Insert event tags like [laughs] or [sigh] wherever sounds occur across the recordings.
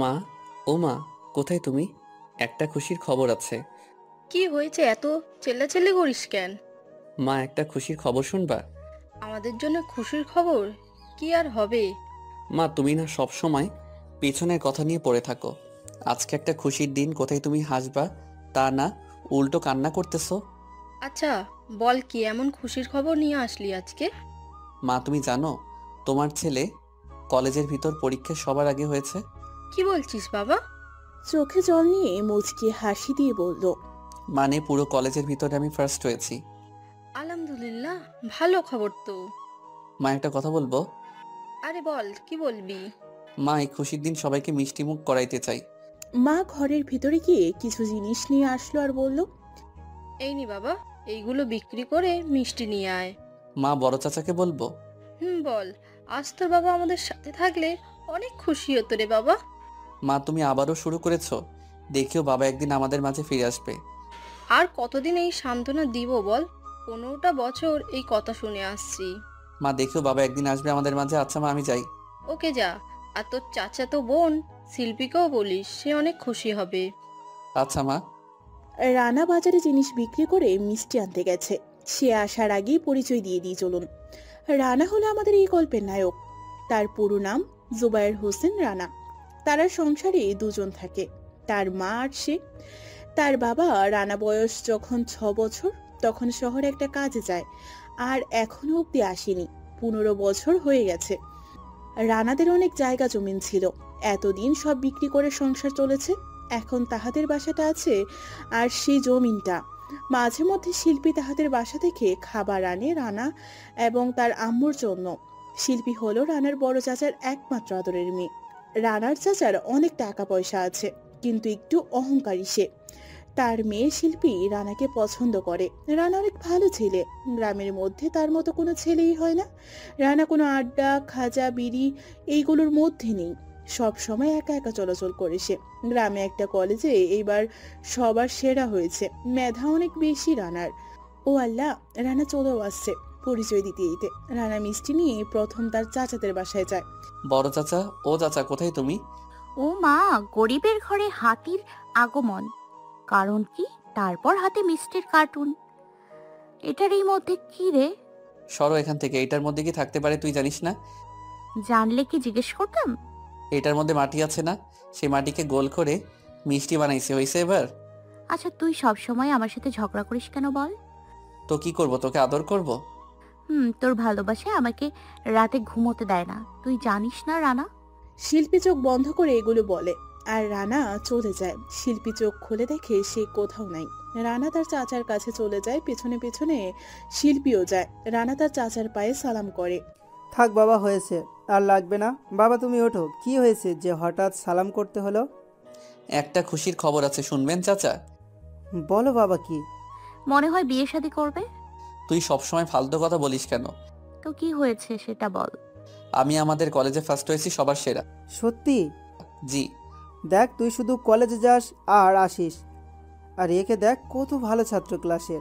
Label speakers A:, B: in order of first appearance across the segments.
A: মা ও মা কোথায় তুমি? একটা খুশির খবর আছে।
B: কি হয়েছে এত চেল্লাচেল্লি করিস কেন?
A: মা একটা খুশির খবর শুনবা?
B: আমাদের জন্য খুশির খবর? কি আর হবে?
A: মা তুমি না সব সময় পেছনের কথা নিয়ে পড়ে থাকো। আজকে একটা খুশির দিন কোথায় তুমি হাসবা? তা না উল্টো কান্না করতেছো?
B: আচ্ছা বল কি এমন খুশির খবর নিয়ে আসলি আজকে?
A: মা তুমি জানো তোমার ছেলে কলেজের ভিতর পরীক্ষায় সবার আগে হয়েছে?
B: কি বলছিস বাবা?
C: চোখে জল নিয়ে মুচকি হাসি দিয়ে বলল
A: মানে পুরো কলেজের ভিতরে আমি ফার্স্ট হয়েছি।
B: আলহামদুলিল্লাহ ভালো খবর তো।
A: মা একটা কথা বলব?
B: আরে বল কি বলবি?
A: মা এই খুশির দিন সবাইকে মিষ্টি মুখ করাইতে চাই।
C: মা ঘরের ভিতরে গিয়ে কিছু জিনিস নিয়ে আসলো আর বলল
B: এই নি বাবা এইগুলো বিক্রি করে মিষ্টি নিয়ে আয়।
A: মা বড় চাচাকে বলব?
B: হুম বল আজ তোর বাবা আমাদের সাথে থাকলে অনেক খুশি হতো রে বাবা।
A: মা তুমি আবারও শুরু করেছ? দেখিও বাবা একদিন আমাদের মাঝে ফিরে আসবে।
B: আর কতদিন এই সান্ত্বনা দিব বল? পনেরোটা বছর এই কথা শুনে আসছি।
A: মা দেখিও বাবা একদিন আসবে আমাদের মাঝে। আচ্ছা মা আমি যাই।
B: ওকে যা। আর তোর চাচা তো বোন শিল্পীকেও বলিস সে অনেক খুশি হবে।
A: আচ্ছা মা।
C: রানা বাজারে জিনিস বিক্রি করে মিষ্টি আনতে গেছে। সে আসার আগেই পরিচয় দিয়ে দিই চলুন। রানা হলো আমাদের এই গল্পের নায়ক। তার পুরো নাম জুবায়ের হোসেন রানা। তারা সংসারে দুজন থাকে। তার মা আর সে। তার বাবা রানা বয়স যখন ছ বছর, তখন শহরে একটা কাজে যায়। আর এখনও অব্দি আসেনি। পনেরো বছর হয়ে গেছে। রানাদের অনেক জায়গা জমিন ছিল। এতদিন সব বিক্রি করে সংসার চলেছে। এখন তাহাদের বাসাটা আছে আর সেই জমিনটা। মাঝে মধ্যে শিল্পী তাহাদের বাসা থেকে খাবার আনে রানা এবং তার আম্মুর জন্য। শিল্পী হলো রানার বড় চাচার একমাত্র আদরের মেয়ে। রানার চাচার অনেক টাকা পয়সা আছে, কিন্তু একটু অহংকারী সে। তার মেয়ে শিল্পী রানাকে পছন্দ করে। রানা অনেক ভালো ছেলে। গ্রামের মধ্যে তার মতো কোনো ছেলেই হয় না। রানা কোনো আড্ডা, খাজা, বিড়ি এইগুলোর মধ্যে নেই। সব সময় একা একা চলাচল করে সে। গ্রামে একটা কলেজে এইবার সবার সেরা হয়েছে। মেধা অনেক বেশি রানার। ও আল্লাহ, রানা চলেও আসছে। পরিচয় দিতে দিতে রানা মিষ্টি নিয়ে প্রথম তার চাচাদের বাসায় যায়।
A: বড় চাচা ও চাচা কোথায় তুমি?
D: ও মা গরিবের ঘরে হাতির আগমন। কারণ কি? তারপর হাতে মিষ্টির কার্টুন। এটার এই মধ্যে কি রে?
A: সরো এখান থেকে এটার মধ্যে কি থাকতে পারে তুই জানিস না?
D: জানলে কি জিজ্ঞেস করতাম?
A: এটার মধ্যে মাটি আছে না? সেই মাটিকে গোল করে মিষ্টি বানাইছে হয়েছে এবার?
D: আচ্ছা তুই সব সময় আমার সাথে ঝগড়া করিস কেন বল?
A: তো কি করব? তোকে আদর করব?
D: হুম তোর ভালোবাসায় আমাকে রাতে ঘুমোতে দেয় না। তুই জানিস না রানা?
C: শিল্পী চোখ বন্ধ করে এগুলো বলে আর রানা চলে যায়। শিল্পী চোখ খুলে দেখে সে কোথাও নাই। রানা তার চাচার কাছে চলে যায় পেছনে পেছনে শিল্পীও যায়। রানা তার চাচার পায়ে সালাম করে।
E: থাক বাবা হয়েছে। আর লাগবে না। বাবা তুমি ওঠো। কি হয়েছে যে হঠাৎ সালাম করতে হলো?
A: একটা খুশির খবর আছে শুনবেন চাচা?
E: বলো বাবা কি?
D: মনে হয় বিয়ে শাদী করবে?
A: তুই সবসময় ফালতু কথা বলিস কেন?
D: তো কি হয়েছে সেটা বল।
A: আমি আমাদের কলেজে ফার্স্ট হয়েছি সবার সেরা।
E: সত্যি?
A: জি।
E: দেখ তুই শুধু কলেজে যাস আর আসিস। আর একে দেখ কত ভালো ছাত্র ক্লাসের।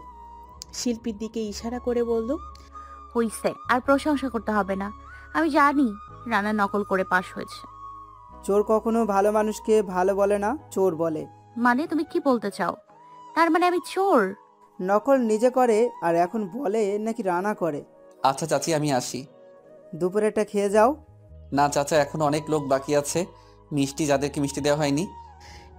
C: শিল্পীর দিকে ইশারা করে বলল
D: হইছে আর প্রশংসা করতে হবে না। আমি জানি রানা নকল করে পাশ হয়েছে।
E: চোর কখনো ভালো মানুষকে ভালো বলে না চোর বলে।
D: মানে তুমি কি বলতে চাও? তার মানে আমি চোর?
E: নকল নিজে করে আর এখন বলে নাকি রানা করে।
A: আচ্ছা চাচি আমি আসি।
E: দুপুরেটা খেয়ে যাও।
A: না চাচা এখন অনেক লোক বাকি আছে। মিষ্টি যাদেরকে মিষ্টি দেওয়া হয়নি।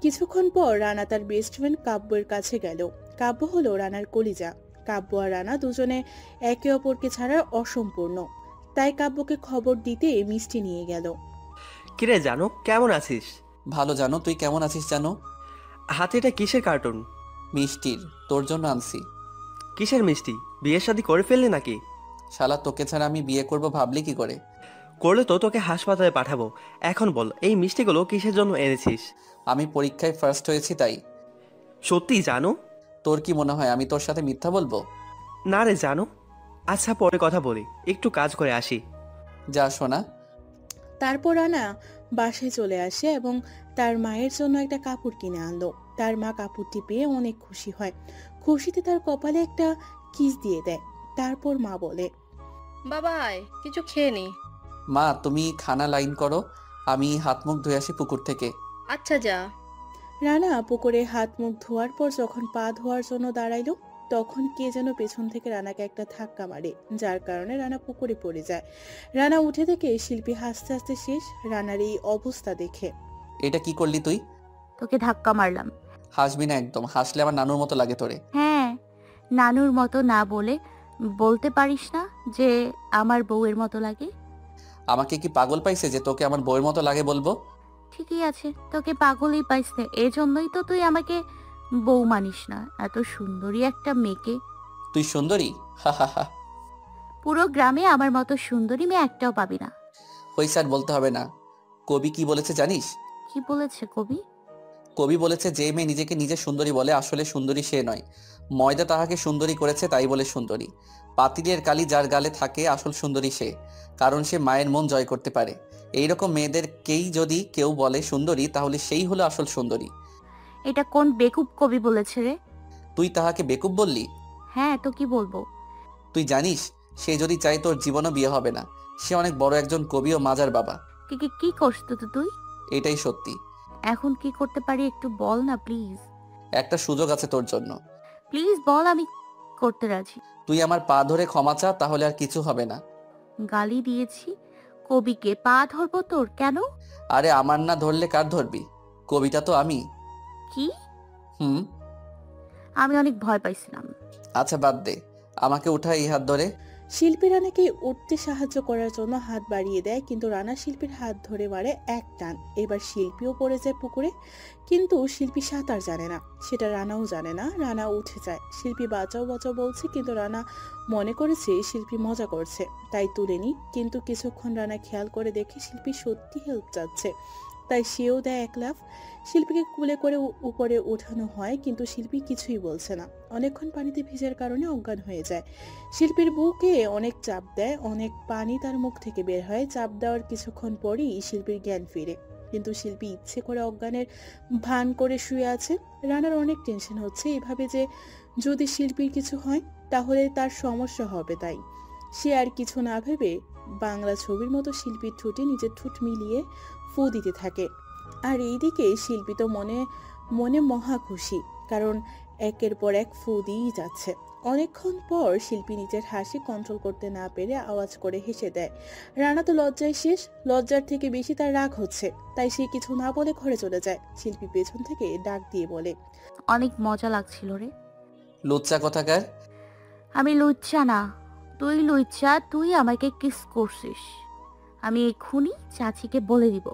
C: কিছুক্ষণ পর রানা তার বেস্ট ফ্রেন্ড কাব্যের কাছে গেল। কাব্য হলো রানার কলিজা। কাব্য আর রানা দুজনে একে অপরকে ছাড়া অসম্পূর্ণ। তাই কাব্যকে খবর দিতে মিষ্টি নিয়ে গেল।
F: কিরে জানো কেমন আছিস?
A: ভালো জানো তুই কেমন আছিস জানো?
F: হাতে এটা কিসের কার্টুন
A: মিষ্টির তোর জন্য আনছি।
F: কিসের মিষ্টি? বিয়ের শাদী করে ফেললি নাকি?
A: শালা তোকে ছাড়া আমি বিয়ে করব ভাবলি কি করে?
F: করলে তো তোকে হাসপাতালে পাঠাবো। এখন বল এই মিষ্টিগুলো কিসের জন্য এনেছিস?
A: আমি পরীক্ষায় ফার্স্ট হয়েছি তাই।
F: সত্যি জানো?
A: তোর কি মনে হয় আমি তোর সাথে মিথ্যা বলব?
F: না রে জানো? আচ্ছা পরে কথা বলি। একটু কাজ করে আসি।
A: যা শোনা
C: তারপর আনা বাসায় চলে আসে এবং তার মায়ের জন্য একটা কাপড় কিনে আনলো। তার মা কাপড়টি পেয়ে অনেক খুশি হয়। খুশিতে তার কপালে একটা কিস দিয়ে দেয়। তারপর মা বলে
B: বাবাই কিছু খেয়ে নে।
A: মা তুমি খানা লাইন করো। আমি হাত মুখ ধুয়ে আসি পুকুর থেকে।
B: আচ্ছা যা।
C: রানা পুকুরে হাত মুখ ধোয়ার পর যখন পা ধোয়ার জন্য দাঁড়াইলো তখন কে যেন পেছন থেকে রানাকে একটা ধাক্কা মারে যার কারণে রানা পুকুরে পড়ে যায়। রানা উঠে থেকে শিল্পী হাসতে হাসতে শেষ রানার এই অবস্থা দেখে।
A: এটা কি করলি তুই?
D: তোকে ধাক্কা মারলাম।
A: হাসবি না একদম হাসলে আমার নানুর মতো লাগে তোরে।
D: হ্যাঁ নানুর মতো না বলে বলতে পারিস না যে আমার বউয়ের মতো লাগে?
A: আমাকে কি পাগল পাইছে যে তোকে আমার বউয়ের মতো লাগে বলব?
D: ঠিকই আছে তোকে পাগলই পাইছে এই জন্যই তো তুই আমাকে বউ মানিস না এত সুন্দরী একটা মেয়েকে।
A: তুই সুন্দরী? হা হা হা।
D: পুরো গ্রামে আমার মতো সুন্দরী মেয়ে একটাও পাবি না।
A: হইছে আর বলতে হবে না। কবি কি বলেছে জানিস?
D: কি বলেছে কবি?
A: কবি বলেছে যে মেয়ে নিজেকে নিজে সুন্দরী বলে আসলে সুন্দরী সে নয়। ময়দা তাহাকে সুন্দরী করেছে তাই বলে সুন্দরী। পাতিলের কালি যার গালে থাকে আসল সুন্দরী সে কারণ সে মায়ের মন জয় করতে পারে। এইরকম মেয়েদেরকেই যদি কেউ বলে সুন্দরী তাহলে সেই হলো আসল সুন্দরী।
D: এটা কোন বেকুব কবি বলেছে রে?
A: তুই তাহাকে বেকুব বললি?
D: হ্যাঁ তো কি বলব?
A: তুই জানিস সে যদি চায় তোর জীবনও বিয়ে হবে না। সে অনেক বড় একজন কবি ও মাজার বাবা।
D: কি কি কি করছিস তো তুই?
A: এটাই সত্যি।
D: এখন কি করতে পারি একটু বল না প্লিজ।
A: একটা সুযোগ আছে তোর জন্য।
D: প্লিজ বল আমি করতে রাজি।
A: তুই আমার পা ধরে ক্ষমা চা তাহলে আর কিছু হবে না।
D: গালি দিয়েছি। কবিকে পা ধরবো তোর কেন?
A: আরে আমার না ধরলে কার ধরবি? কবিতা তো আমি।
D: কি?
A: হুম?
D: আমি অনেক ভয় পাইছিলাম।
A: আচ্ছা বাদ দে। আমাকে উঠা এই হাত ধরে।
C: শিল্পী রানাকে উঠতে সাহায্য করার জন্য হাত বাড়িয়ে দেয়, কিন্তু রানা শিল্পীর হাত ধরে মারে এক টান। এবার শিল্পীও পড়ে যায় পুকুরে, কিন্তু শিল্পী সাঁতার জানে না। সেটা রানাও জানে না, রানা উঠে যায়। শিল্পী বাঁচাও বাঁচাও বলছে, কিন্তু রানা মনে করেছে শিল্পী মজা করছে। তাই তুলেনি কিন্তু কিছুক্ষণ রানা খেয়াল করে দেখে শিল্পী সত্যি হেল্প চাচ্ছে। তাই সেও দেয় এক লাফ শিল্পীকে কুলে করে উপরে ওঠানো হয়, কিন্তু শিল্পী কিছুই বলছে না। অনেকক্ষণ পানিতে ভিজার কারণে অজ্ঞান হয়ে যায়। শিল্পীর বুকে অনেক চাপ দেয়, অনেক পানি তার মুখ থেকে বের হয়, চাপ দেওয়ার কিছুক্ষণ পরই শিল্পীর জ্ঞান ফিরে। কিন্তু শিল্পী ইচ্ছে করে অজ্ঞানের ভান করে শুয়ে আছে। রানার অনেক টেনশন হচ্ছে এভাবে যে যদি শিল্পীর কিছু হয়, তাহলে তার সমস্যা হবে তাই। সে আর কিছু না ভেবে বাংলা ছবির মতো শিল্পীর ঠোঁটে নিজের ঠোঁট মিলিয়ে ফু দিতে থাকে। আর এইদিকে শিল্পী তো মনে মনে মহা খুশি কারণ একের পর এক ফু দিয়েই যাচ্ছে। অনেকক্ষণ পর শিল্পী নিজের হাসি কন্ট্রোল করতে না পেরে আওয়াজ করে হেসে দেয় রানা তো লজ্জায় শেষ লজ্জার থেকে বেশি তার রাগ হচ্ছে তাই সে কিছু না বলে ঘরে চলে যায় শিল্পী পেছন থেকে ডাক দিয়ে বলে
D: অনেক মজা লাগছিল রে।
A: লুচ্চা কথাকার?
D: আমি লুচ্চা না তুই লুচ্চা তুই আমাকে কিস করছিস। আমি এক্ষুনি চাচিকে বলে দিব।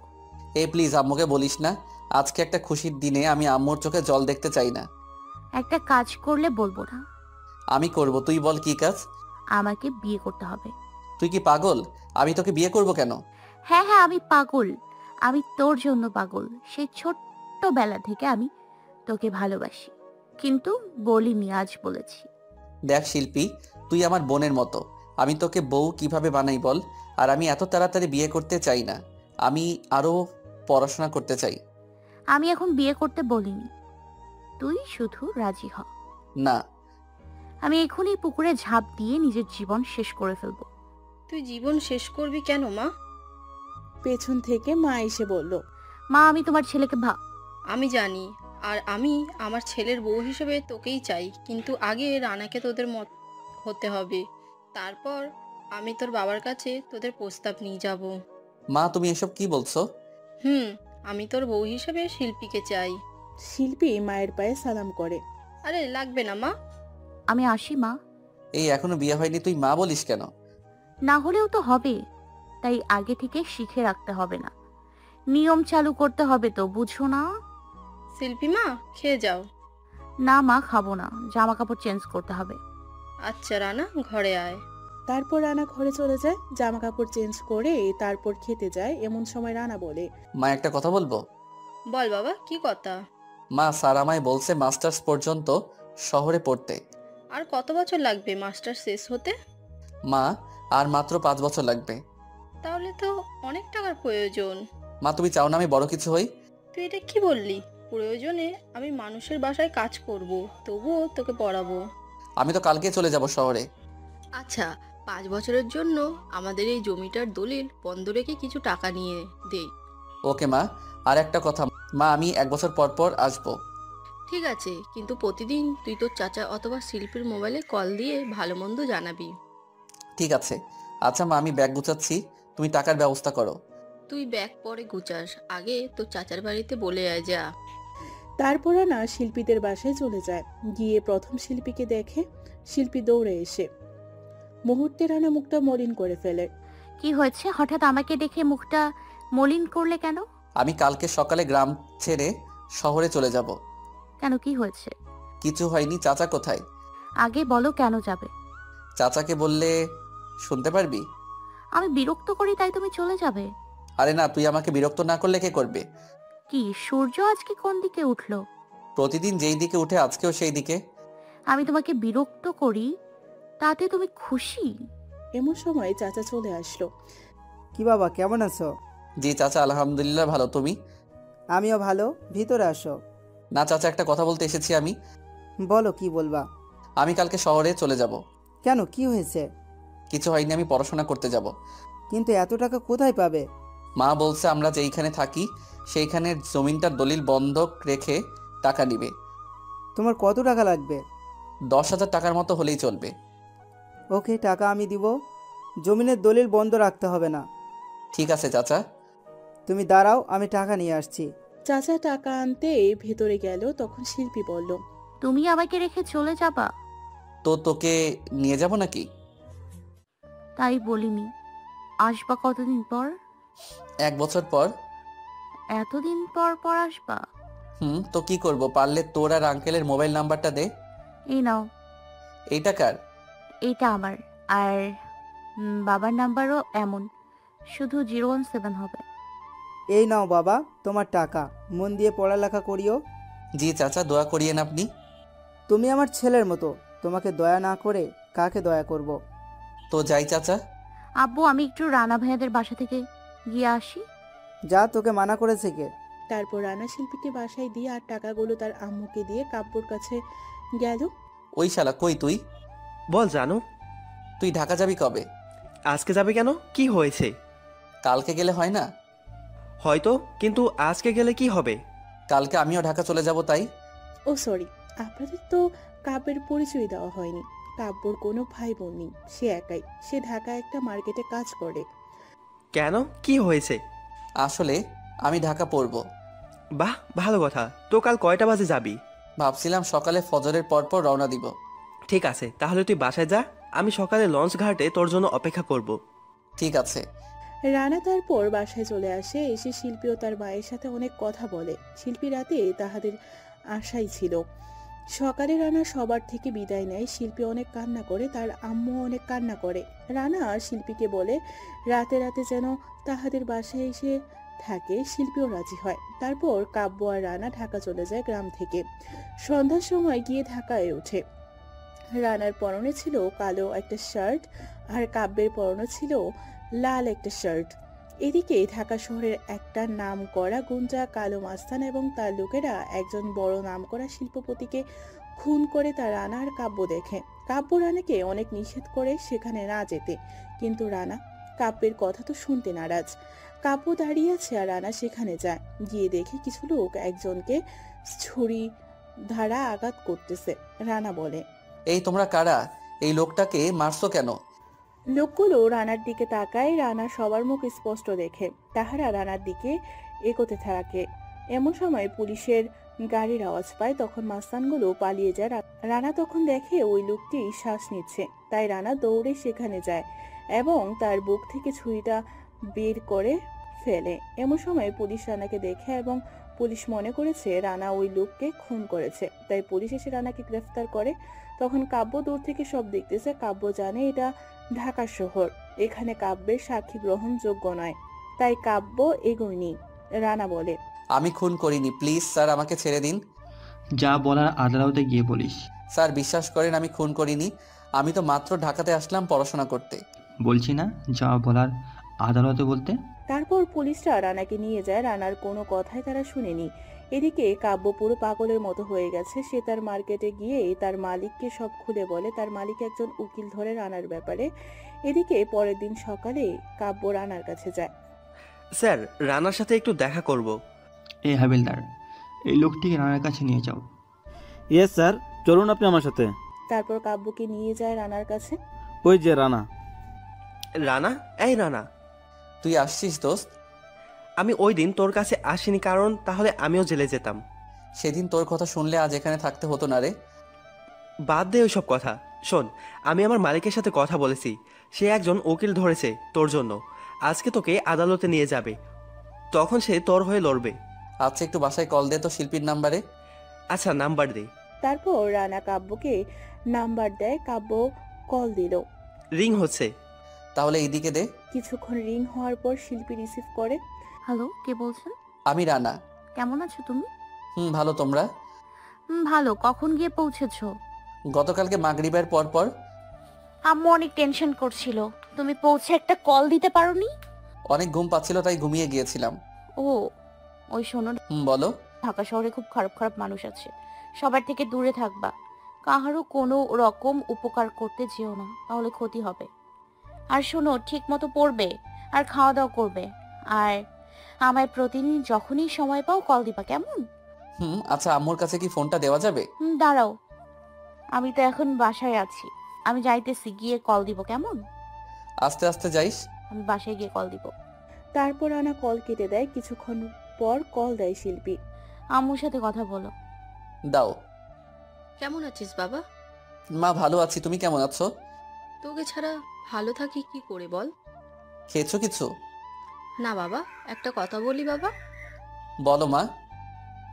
A: এ প্লিজ আম্মুকে বলিস না আজকে একটা খুশির দিনে আমি আম্মুর চোখে জল দেখতে চাই না।
D: একটা কাজ করলে বলব না।
A: আমি করব তুই বল কি কাজ?
D: আমাকে বিয়ে করতে হবে।
A: তুই কি পাগল? আমি তোকে বিয়ে করব কেন?
D: হ্যাঁ হ্যাঁ আমি পাগল। আমি তোর জন্য পাগল। সেই ছোট্টবেলা থেকে আমি তোকে ভালোবাসি। কিন্তু বলিনি আজ বলেছি।
A: দেখ শিল্পী তুই আমার বোনের মতো। আমি তোকে বউ কীভাবে বানাই বল? আর আমি এত তাড়াতাড়ি বিয়ে করতে চাই না। আমি আরও পড়াশোনা করতে চাই।
D: আমি এখন বিয়ে করতে বলিনি। তুই শুধু রাজি হ।
A: না।
D: আমি এখনই পুকুরে ঝাঁপ দিয়ে নিজের জীবন শেষ করে ফেলব।
B: তুই জীবন শেষ করবি কেন মা?
C: পেছন থেকে মা এসে বলল
D: মা আমি তোমার ছেলেকে ভা
B: আমি জানি আর আমি আমার ছেলের বউ হিসেবে তোকেই চাই কিন্তু আগে রানাকে তোদের মত হতে হবে। তারপর আমি তোর বাবার কাছে তোদের প্রস্তাব নিয়ে যাব।
A: মা তুমি এসব কি বলছো?
B: হুম আমি তোর বউ হিসেবে শিল্পীকে চাই।
C: শিল্পী মায়ের পায়ে সালাম করে।
B: আরে লাগবে না মা।
D: আমি আসি মা।
A: এই এখনও বিয়ে হয়নি তুই মা বলিস কেন?
D: না হলেও তো হবে। তাই আগে থেকে শিখে রাখতে হবে না। নিয়ম চালু করতে হবে তো বুঝো না?
B: শিল্পী মা খেয়ে যাও।
D: না মা খাব না। জামা কাপড় চেঞ্জ করতে হবে।
B: আচ্ছা রানা ঘরে আয়।
C: তারপর রানা ঘরে চলে যায় জামা কাপড় চেঞ্জ করে তারপর খেতে যায় এমন সময় রানা বলে
A: মা একটা কথা বলব?
B: বল বাবা কি কথা?
A: মা স্যার আমায় বলছে মাস্টার্স পর্যন্ত শহরে পড়তে।
B: আর কত বছর লাগবে মাস্টার শেষ হতে?
A: মা আর মাত্র পাঁচ বছর লাগবে।
B: তাহলে তো অনেক টাকার প্রয়োজন।
A: মা তুমি চাও না আমি বড় কিছু হই?
B: তুই এটা কি বললি? প্রয়োজনে আমি মানুষের বাসায় কাজ করব তবুও তোকে পড়াবো।
A: আমি তো কালকে চলে যাব শহরে।
B: আচ্ছা পাঁচ বছরের জন্য আমাদের এই জমিটার দলিল বন্ধ রেখে কিছু টাকা নিয়ে দেই।
A: ওকে মা আর একটা কথা মা আমি এক বছর পর পর আসব।
B: ঠিক আছে কিন্তু প্রতিদিন তুই তোর চাচা অথবা শিল্পীর মোবাইলে কল দিয়ে ভালো মন্দ জানাবি।
A: ঠিক আছে। আচ্ছা মা আমি ব্যাগ গুছাচ্ছি তুমি টাকার ব্যবস্থা করো।
B: তুই ব্যাগ পরে গুচাস আগে তোর চাচার বাড়িতে বলে আয় যা।
C: তারপর না শিল্পীদের বাসায় চলে যায়। গিয়ে প্রথম শিল্পীকে দেখে শিল্পী দৌড়ে এসে মুহূর্তে রানা মুখটা মলিন করে ফেলে।
D: কি হয়েছে? হঠাৎ আমাকে দেখে মুখটা মলিন করলে কেন?
A: আমি কালকে সকালে গ্রাম ছেড়ে শহরে চলে যাব।
D: কেন? কি হয়েছে?
A: কিছু হয়নি। চাচা কোথায়?
D: আগে বলো কেন যাবে?
A: চাচাকে বললে শুনতে পারবি?
D: আমি বিরক্ত করি তাই তুমি চলে যাবে।
A: আরে না তুই আমাকে বিরক্ত না করলে কে করবে?
D: কি সূর্য আজকে কোন দিকে উঠল?
A: প্রতিদিন যেই দিকে উঠে আজকেও সেই দিকে।
D: আমি তোমাকে বিরক্ত করি তাতে তুমি খুশি?
C: এমন সময় চাচা চলে আসলো।
E: কি বাবা কেমন আছো?
A: জি চাচা আলহামদুলিল্লাহ ভালো। তুমি?
E: আমিও ভালো ভিতরে আসো।
A: না চাচা একটা কথা বলতে এসেছি আমি।
E: বলো কি বলবা?
A: আমি কালকে শহরে চলে যাব।
E: কেন কি হয়েছে?
A: কিছু হয়নি আমি পড়াশোনা করতে যাব।
E: কিন্তু এত টাকা কোথায় পাবে?
A: মা বলছে আমরা যেইখানে থাকি সেইখানে জমিনটার দলিল বন্ধক রেখে টাকা নিবে।
E: তোমার কত টাকা লাগবে?
A: দশ হাজার টাকার মতো হলেই চলবে।
E: ওকে টাকা আমি দিব। জমিনের দলিল বন্ধ রাখতে হবে না।
A: ঠিক আছে চাচা।
E: তুমি দাঁড়াও আমি টাকা নিয়ে আসছি।
C: চাচা টাকা আনতে ভেতরে গেল তখন শিল্পী বলল
D: তুমি আমাকে রেখে চলে যাবা?
A: তো তোকে নিয়ে যাব নাকি?
D: তাই বলিনি। আসবা কতদিন পর?
A: এক বছর পর।
D: এতদিন পর পর আসবা?
A: হুম তো কি করব? পারলে তোর আর আঙ্কেলের মোবাইল নাম্বারটা দে।
D: এই নাও।
A: এই টাকার
D: এইটা আমার। আর বাবার নাম্বারও এমন। শুধু জিরো ওয়ান সেভেন হবে।
E: এই নাও বাবা তোমার টাকা। মন দিয়ে পড়ালেখা করিও।
A: জি চাচা দোয়া করিয়েন আপনি।
E: তুমি আমার ছেলের মতো। তোমাকে দয়া না করে কাকে দয়া করব।
A: তো যাই চাচা।
D: আব্বু আমি একটু রানা ভাইয়াদের বাসা থেকে গিয়ে আসি।
E: যা তোকে মানা করেছে কে?
C: তারপর রানা শিল্পীকে বাসায় দিয়ে আর টাকাগুলো তার আম্মুকে দিয়ে কাব্যর কাছে গেল।
A: ওই শালা কই তুই?
F: বল জানো।
A: তুই ঢাকা যাবি কবে?
F: আজকে যাবে কেন? কি হয়েছে?
A: কালকে গেলে হয় না?
F: হয়তো কিন্তু আজকে গেলে কি হবে?
A: কালকে আমিও ঢাকা চলে যাব তাই?
C: Oh sorry. আপনাদের তো কাব্যের পরিচয় দেওয়া হয়নি। কাব্যর কোনো ভাই বোন নেই। সে একাই। সে ঢাকায় একটা মার্কেটে কাজ করে।
F: কেন? কি হয়েছে?
A: আসলে আমি ঢাকা পড়ব।
F: বাহ ভালো কথা। তো কাল কয়টা বাজে যাবি?
A: ভাবছিলাম সকালে ফজরের পর পর রওনা দিব।
F: ঠিক আছে তাহলে তুই বাসায় যা। আমি সকালে লঞ্চ ঘাটে তোর জন্য অপেক্ষা করব।
A: ঠিক আছে।
C: রানা তারপর বাসায় চলে আসে এসে শিল্পী ও তার মায়ের সাথে অনেক কথা বলে। শিল্পী রাতে তাহাদের আশাই ছিল। সকালে রানা সবার থেকে বিদায় নেয় শিল্পী অনেক কান্না করে তার আম্মু অনেক কান্না করে। রানা শিল্পীকে বলে রাতে রাতে যেন তাহাদের বাসায় এসে থাকে শিল্পীও রাজি হয়। তারপর কাব্য আর রানা ঢাকা চলে যায় গ্রাম থেকে। সন্ধ্যার সময় গিয়ে ঢাকায় ওঠে। রানার পরনে ছিল কালো একটা শার্ট আর কাব্যের পরনে ছিল লাল একটা শার্ট। এদিকে ঢাকা শহরের একটা নাম করা গুঞ্জা, কালো মাস্তান এবং তার লোকেরা একজন বড় নামকরা শিল্পপতিকে খুন করে তার রানা আর কাব্য দেখে। কাব্য রানাকে অনেক নিষেধ করে সেখানে না যেতে, কিন্তু রানা কাব্যের কথা তো শুনতে নারাজ। কাব্য দাঁড়িয়ে আছে আর রানা সেখানে যায়। গিয়ে দেখে কিছু লোক একজনকে ছুরি ধারা আঘাত করতেছে, রানা বলে।
A: এই তোমরা কারা? এই লোকটাকে মারছো কেন?
C: লোকগুলো রানার দিকে তাকায়, রানা সবার মুখ স্পষ্ট দেখে। তাহারা রানার দিকে এগোতে থাকে। এমন সময় পুলিশের গাড়ির আওয়াজ পায়, তখন মাস্তানগুলো পালিয়ে যায়। রানা তখন দেখে ওই লোকটি শ্বাস নিচ্ছে। তাই রানা দৌড়ে সেখানে যায় এবং তার বুক থেকে ছুরিটা বের করে ফেলে। এমন সময় পুলিশ রানাকে দেখে এবং পুলিশ মনে করেছে রানা ওই লোককে খুন করেছে। তাই পুলিশ এসে রানাকে গ্রেফতার করে তখন কাব্য দূর থেকে সব দেখতেছে। কাব্য জানে এটা ঢাকা শহর। এখানে কাব্যের সাক্ষী গ্রহণযোগ্য নয়। তাই কাব্য এগোয়নি রানা বলে।
A: আমি খুন করিনি প্লিজ স্যার আমাকে ছেড়ে দিন।
G: যা বলার আদালতে গিয়ে বলিস।
A: স্যার বিশ্বাস করেন আমি খুন করিনি। আমি তো মাত্র ঢাকাতে আসলাম পড়াশোনা করতে।
G: বলছি না যা বলার আদালতে বলতে?
C: তারপর পুলিশরা রানাকে নিয়ে যায়। রানার কোনো কথাই তারা শুনেনি। এদিকে কাব্য পুরো পাগলের মতো হয়ে গেছে। সে তার মার্কেটে গিয়ে তার মালিককে সব খুলে বলে তার মালিক একজন উকিল ধরে রানার ব্যাপারে। এদিকে পরের দিন সকালে কাব্য রানার কাছে যায়।
F: স্যার রানার সাথে একটু দেখা করব।
G: এ হাবিলদার এই লোকটিকে রানার কাছে নিয়ে যাও।
H: ইয়েস স্যার চলুন আপনি আমার সাথে।
C: তারপর কাব্যকে নিয়ে যায় রানার কাছে।
H: ওই যে রানা।
F: রানা? এই রানা।
A: তুই আসছিস দোস্ত?
F: আমি ওই দিন তোর কাছে আসিনি কারণ তাহলে আমিও জেলে যেতাম।
A: সেদিন তোর কথা শুনলে আজ এখানে থাকতে হতো না রে।
F: বাদ দে ওইসব কথা। শোন আমি আমার মালিকের সাথে কথা বলেছি। সে একজন উকিল ধরেছে তোর জন্য। আজকে তোকে আদালতে নিয়ে যাবে। তখন সে তোর হয়ে লড়বে।
A: আচ্ছা একটু বাসায় কল দে তো শিল্পীর নাম্বারে।
F: আচ্ছা নাম্বার দে।
C: তারপর রানা কাব্যকে নাম্বার দেয় কাব্য কল দিল।
F: রিং হচ্ছে।
A: তাহলে এইদিকে দে।
C: কিছুক্ষণ রিং হওয়ার পর শিল্পী রিসিভ করে।
D: হ্যালো কে বলছেন?
A: আমি রানা।
D: কেমন আছো তুমি?
A: হুম ভালো তোমরা?
D: হুম ভালো। কখন গিয়ে পৌঁছেছো?
A: গতকালকে মাগরিবের পর পর।
D: আম্মু অনেক টেনশন করছিল। তুমি পৌঁছে একটা কল দিতে পারোনি?
A: অনেক ঘুম পাচ্ছিল তাই ঘুমিয়ে গিয়েছিলাম।
D: ও ওই শোনো
A: হুম বলো।
D: ঢাকা শহরে খুব খারাপ খারাপ মানুষ আছে। সবার থেকে দূরে থাকবা। কাহারও কোনো রকম উপকার করতে যেও না তাহলে ক্ষতি হবে। আর শোনো ঠিক মতো পড়বে আর খাওয়া দাওয়া করবে। আর আমায় প্রতিদিন যখনই সময় পাও কল দিবা কেমন?
A: হুম আচ্ছা আম্মুর কাছে কি ফোনটা দেওয়া যাবে?
D: হুম দাঁড়াও। আমি তো এখন বাসায় আছি। আমি যাইতেছি গিয়ে কল দিব কেমন?
A: আস্তে আস্তে যাইস?
D: আমি বাসায় গিয়ে কল দিব।
C: তারপর আনা কল কেটে দেয় কিছুক্ষণ পর কল দেয় শিল্পী।
D: আম্মুর সাথে কথা বলো।
A: দাও।
B: কেমন আছিস বাবা?
A: মা ভালো আছি। তুমি কেমন আছো?
B: তোকে ছাড়া ভালো থাকি কি করে বল?
A: খেয়েছো কিছু?
B: না বাবা একটা কথা বলি বাবা।
A: বলো মা।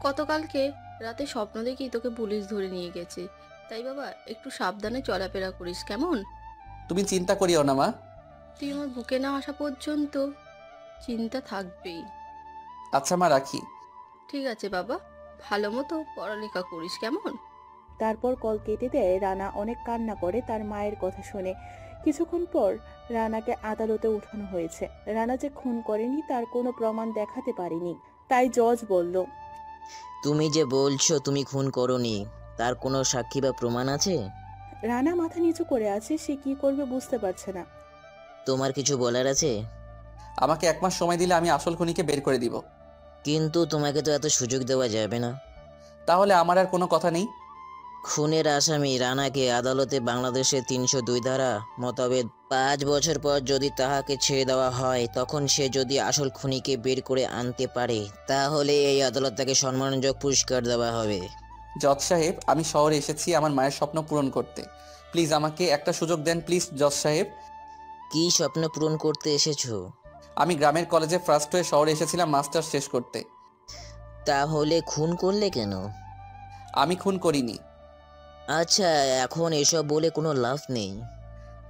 B: গতকালকে রাতে স্বপ্ন দেখি তোকে পুলিশ ধরে নিয়ে গেছে। তাই বাবা একটু সাবধানে চলাফেরা করিস কেমন?
A: তুমি চিন্তা করিও না মা।
B: তুই আমার বুকে না আসা পর্যন্ত চিন্তা থাকবেই।
A: আচ্ছা মা রাখি।
B: ঠিক আছে বাবা ভালো মতো পড়ালেখা করিস কেমন?
C: তারপর কল কেটে দেয় রানা অনেক কান্না করে তার মায়ের কথা শুনে। কিছুক্ষণ পর রানাকে আদালতে উঠানো হয়েছে। রানা যে খুন করেনি তার কোনো প্রমাণ দেখাতে পারেনি। তাই জজ বলল
I: তুমি যে বলছো তুমি খুন করনি তার কোনো সাক্ষী বা প্রমাণ আছে?
C: রানা মাথা নিচু করে আছে সে কি করবে বুঝতে পারছে না।
I: তোমার কিছু বলার আছে?
A: আমাকে এক মাস সময় দিলে আমি আসল খুনিকে বের করে দিব।
I: কিন্তু তোমাকে তো এত সুযোগ দেওয়া যাবে না।
A: তাহলে আমার আর কোনো কথা নেই?
I: খুনের আসামি রানাকে আদালতে বাংলাদেশের তিনশো দুই ধারা মোতাবেক পাঁচ বছর পর যদি তাহাকে ছেড়ে দেওয়া হয় তখন সে যদি আসল খুনিকে বের করে আনতে পারে তাহলে এই আদালত তাকে সম্মানজনক পুরস্কার দেওয়া হবে।
A: জজ সাহেব আমি শহরে এসেছি আমার মায়ের স্বপ্ন পূরণ করতে। প্লিজ আমাকে একটা সুযোগ দেন প্লিজ জজ সাহেব।
I: কি স্বপ্ন পূরণ করতে এসেছ?
A: আমি গ্রামের কলেজে ফার্স্ট হয়ে শহরে এসেছিলাম মাস্টার্স শেষ করতে।
I: তাহলে খুন করলে কেন?
A: আমি খুন করিনি।
I: আচ্ছা এখন এসব বলে কোনো লাভ নেই।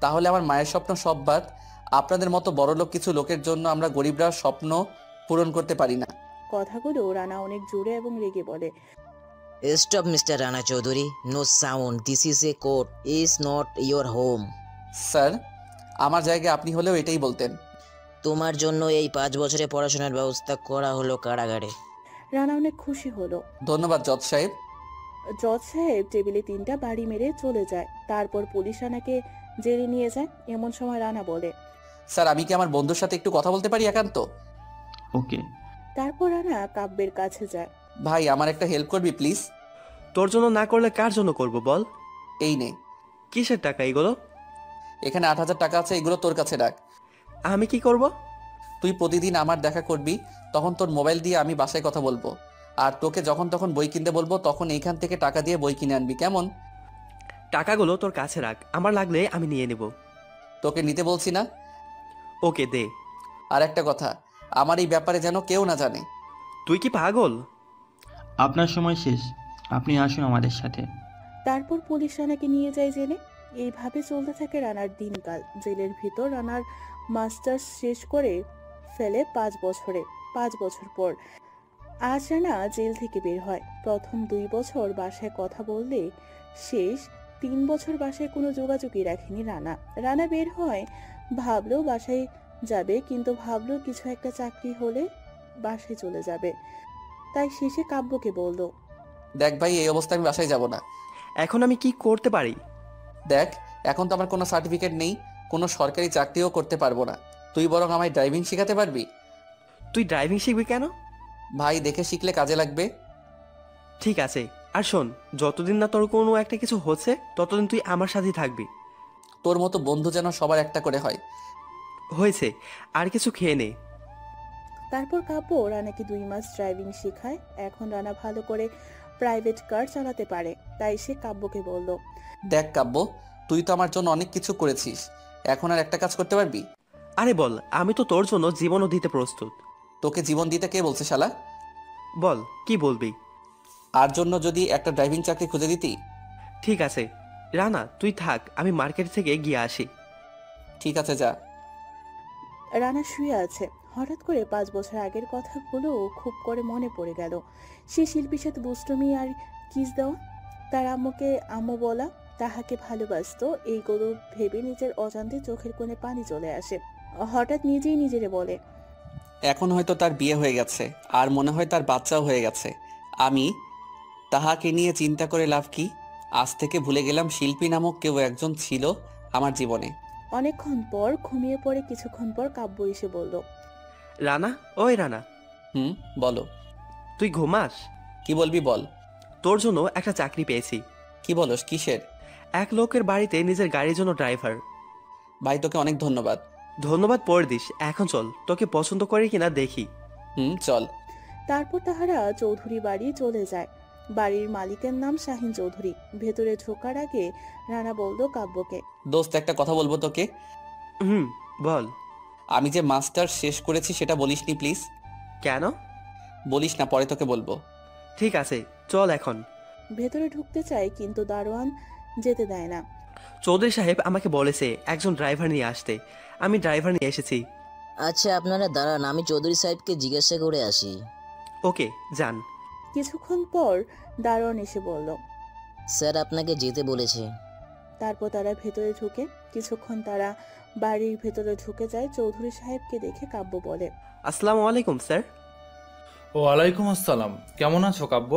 A: তাহলে আমার মায়ের স্বপ্ন সব বাদ। আপনাদের মতো বড়লোক কিছু লোকের জন্য আমরা গরিবরা স্বপ্ন পূরণ করতে পারি না।
C: কথাগুলো রানা অনেক জোরে এবং রেগে বলে
I: stop mister Rana Chowdhury no sound this is a court is not your home.
A: Sir আমার জায়গায় আপনি হলেও এটাই বলতেন।
I: তোমার জন্য এই পাঁচ বছরে পড়াশোনার ব্যবস্থা করা হলো কারাগারে।
C: রানা অনেক খুশি হলো।
A: ধন্যবাদ জজ সাহেব।
C: জজ সাহেব টেবিলে তিনটা বাড়ি মেরে চলে যায়। তারপর পুলিশ রানাকে জেলে নিয়ে যায় এমন সময় রানা বলে
A: স্যার আমি কি আমার বন্ধুর সাথে একটু কথা বলতে পারি একান্ত?
G: ওকে।
C: তারপর রানা কাব্যের কাছে যায়।
A: ভাই আমার একটা হেল্প করবি প্লিজ?
F: তোর জন্য না করলে কার জন্য করব বল?
A: এই নে।
F: কিসের টাকা এগুলো?
A: এখানে আট হাজার টাকা আছে এগুলো তোর কাছে রাখ।
F: আমি কি করব?
A: তুই প্রতিদিন আমার দেখা করবি তখন তোর মোবাইল দিয়ে আমি বাসায় কথা বলব। আর তোকে যখন তখন বই কিনতে বলব তখন এইখান থেকে টাকা দিয়ে বই কিনে আনবি কেমন?
F: টাকাগুলো তোর কাছে রাখ আমার লাগলে আমি নিয়ে নেব।
A: তোকে নিতে বলছি না?
F: ওকে দে।
A: আর একটা কথা আমার এই ব্যাপারে যেন কেউ না জানে।
F: তুই কি পাগল?
G: আপনার সময় শেষ আপনি আসুন আমাদের সাথে।
C: তারপর পুলিশ রানাকে নিয়ে যায় জেলে। এইভাবে চলতে থাকে রানার দিনকাল। জেলের ভিতর রানার মাস্টার্স শেষ করে ফেলে পাঁচ বছরে পাঁচ বছর পর। আজ রানা জেল থেকে বের হয়। প্রথম দুই বছর বাসায় কথা বললে শেষ তিন বছর বাসায় কোনো যোগাযোগই রাখেনি রানা। রানা বের হয় ভাবলো বাসায় যাবে কিন্তু ভাবলো কিছু একটা চাকরি হলে বাসায় চলে যাবে। তাই শেষে কাব্যকে বলল
A: দেখ ভাই এই অবস্থায় আমি বাসায় যাব না।
F: এখন আমি কি করতে পারি?
A: দেখ এখন তো আমার কোনো সার্টিফিকেট নেই কোনো সরকারি চাকরিও করতে পারব না। তুই বরং আমায় ড্রাইভিং শেখাতে পারবি?
F: তুই ড্রাইভিং শিখবি কেন?
A: ভাই দেখে শিখলে কাজে লাগবে।
F: ঠিক আছে আর শোন যতদিন না তোর কোনো একটা কিছু হচ্ছে ততদিন তুই আমার সাথেই থাকবি।
A: তোর মতো বন্ধু যেন সবার একটা করে হয়।
F: হয়েছে আর কিছু খেয়ে নে।
C: তারপর কাব্য রানাকে দুই মাস ড্রাইভিং শেখায়। এখন রানা ভালো করে প্রাইভেট কার চালাতে পারে তাই সে কাব্যকে বলল
A: দেখ কাব্য তুই তো আমার জন্য অনেক কিছু করেছিস। এখন আর একটা কাজ করতে পারবি?
F: আরে বল আমি তো তোর জন্য জীবনও দিতে প্রস্তুত।
A: তোকে জীবন দিতে কে বলছে শালা?
F: বল কি বলবি?
A: আর জন্য যদি একটা ড্রাইভিং চাকরি খুঁজে দিতি?
F: ঠিক আছে। রানা তুই থাক আমি মার্কেট থেকে গিয়ে আসি।
A: ঠিক আছে যা।
C: রানা শুয়ে আছে। হঠাৎ করে পাঁচ বছর আগের কথাগুলো খুব করে মনে পড়ে গেল। সে শিল্পীর সাথে দুষ্টমি আর কিস দেওয়া তার আম্মুকে আম্মু বলা তাহাকে ভালোবাসতো এইগুলো ভেবে নিজের অজান্তে চোখের কোণে পানি চলে আসে। হঠাৎ নিজেই নিজেরে বলে
A: এখন হয়তো তার বিয়ে হয়ে গেছে আর মনে হয় তার বাচ্চাও হয়ে গেছে। আমি তাহাকে নিয়ে চিন্তা করে লাভ কি? আজ থেকে ভুলে গেলাম শিল্পী নামক কেউ একজন ছিল আমার জীবনে।
C: অনেকক্ষণ পর ঘুমিয়ে পড়ে কিছুক্ষণ পর কাব্য এসে বলল
F: রানা ওই রানা।
A: হুম বলো।
F: তুই ঘুমাস?
A: কি বলবি বল।
F: তোর জন্য একটা চাকরি পেয়েছি।
A: কি বলস কিসের?
F: এক লোকের বাড়িতে নিজের গাড়ির জন্য ড্রাইভার।
A: ভাই তোকে অনেক ধন্যবাদ।
F: ধন্যবাদ পরে দিস এখন চল। তোকে পছন্দ করে কিনা দেখি।
A: হুম চল।
C: তারপর তাহারা চৌধুরী বাড়ি চলে যায়। বাড়ির মালিকের নাম শাহিন চৌধুরী। ভেতরে ঢোকার আগে রানা বলল কাব্যকে।
A: দোস্ত একটা কথা বলব তোকে?
F: হুম বল।
A: আমি যে মাস্টার শেষ করেছি সেটা বলিসনি প্লিজ?
F: কেন?
A: বলিস না পরে তোকে বলব।
F: ঠিক আছে চল এখন।
C: ভেতরে ঢুকতে চায় কিন্তু দারোয়ান যেতে দেয় না।
F: চৌধুরী সাহেব আমাকে বলেছে একজন ড্রাইভার নিয়ে আসতে। আমি ড্রাইভার নিয়ে এসেছি।
I: আচ্ছা আপনারা দাঁড়ান আমি চৌধুরী সাহেবকে জিজ্ঞাসা করে আসি।
F: ওকে যান।
C: কিছুক্ষণ পর দারোয়ান এসে বলল
I: স্যার আপনাকে যেতে বলেছে।
C: তারপর তারা ভেতরে ঢুকে কিছুক্ষণ তারা বাড়ির ভেতরে ঢুকে যায় চৌধুরী সাহেবকে দেখে কাব্য বলে
F: আসসালামু আলাইকুম স্যার।
J: ও আলাইকুম আসসালাম। কেমন আছো কাব্য?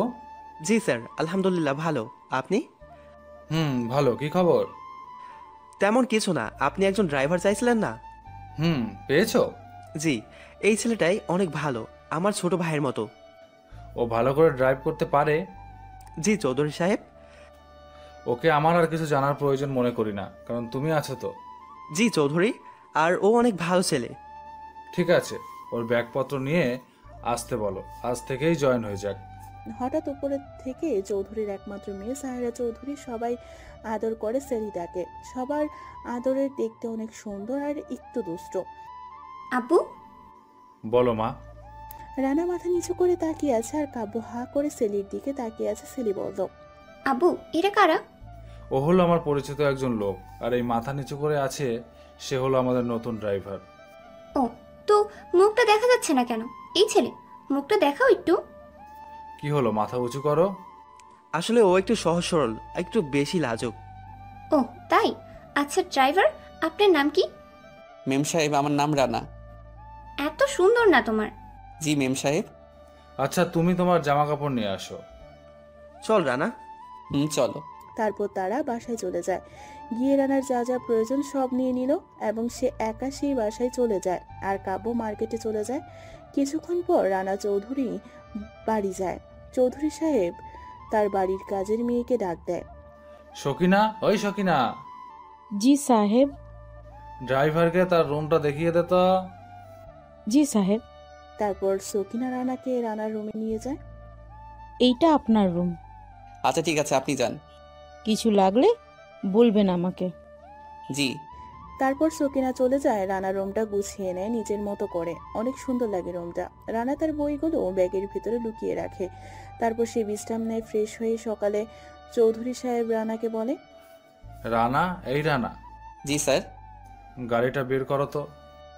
F: জি স্যার আলহামদুলিল্লাহ ভালো। আপনি?
J: হুম ভালো। কি খবর?
F: তেমন কিছু না। আপনি একজন ড্রাইভার চাইছিলেন না?
J: হুম পেয়েছ?
F: জি। এই ছেলেটাই অনেক ভালো আমার ছোট ভাইয়ের মতো।
J: ও ভালো করে ড্রাইভ করতে পারে?
F: জি চৌধুরী সাহেব।
J: ওকে আমার আর কিছু জানার প্রয়োজন মনে করি না কারণ তুমি আছো তো।
F: জি চৌধুরী। আর ও অনেক ভালো ছেলে।
J: ঠিক আছে ওর ব্যাগপত্র নিয়ে আসতে বলো। আজ থেকেই জয়েন হয়ে যাক।
C: হঠাৎ উপরে থেকে চৌধুরীর একমাত্র মেয়ে সাহেরা চৌধুরী সবাই আদর করে সেলিটাকে সবার আদরের দেখতে অনেক সুন্দর আর একটু দুষ্ট।
K: আব্বু?
J: বলো মা।
C: রানা মাথা নিচু করে তাকিয়ে আছে আর কাব্য হা করে সেলির দিকে তাকিয়ে আছে। সেলি বলল
K: আব্বু এরা কারা?
J: ও হলো আমার পরিচিত একজন লোক আর এই মাথা নিচু করে আছে সে হলো আমাদের নতুন ড্রাইভার।
K: ও তো মুখটা দেখা যাচ্ছে না কেন? এই ছেলে মুখটা দেখাও একটু।
J: কি হলো মাথা উঁচু করো?
F: আসলে ও একটু সহজ সরল একটু বেশি লাজুক।
K: ও তাই? আচ্ছা ড্রাইভার আপনার নাম কি?
A: মেম সাহেব আমার নাম রানা।
K: এত সুন্দর না তোমার।
A: জি মেম সাহেব।
J: আচ্ছা তুমি তোমার জামা কাপড় নিয়ে আসো।
F: চল রানা।
A: হুম চলো।
C: তারপর তারা বাসায় চলে যায়। গিয়ে রানার যা যা প্রয়োজন সব নিয়ে নিল এবং সে একা সেই বাসায় চলে যায় আর কাব্য মার্কেটে চলে যায়। কিছুক্ষণ পর রানা চৌধুরী বাড়ি যায়। চৌধুরী সাহেব তার বাড়ির কাজের মেয়েকে ডাক দেয়।
J: সকিনা ওই সকিনা।
L: জি সাহেব।
J: ড্রাইভারকে তার রুমটা দেখিয়ে দে তো।
L: জি সাহেব।
C: তারপর সকিনা রানাকে রানার রুমে নিয়ে যায়।
L: এইটা আপনার রুম।
A: আচ্ছা ঠিক আছে আপনি যান।
L: কিছু লাগলে বলবেন আমাকে।
A: জি।
C: তারপর সকিনা চলে যায় রানা রুমটা গুছিয়ে নেয় নিজের মতো করে। অনেক সুন্দর লাগে রুমটা। রানা তার বইগুলো ব্যাগের ভিতরে লুকিয়ে রাখে। তারপর সে বিশ্রাম নেয় ফ্রেশ হয়ে সকালে চৌধুরী সাহেব রানাকে বলে
J: রানা? এই রানা।
A: জি স্যার।
J: গাড়িটা বের করো তো।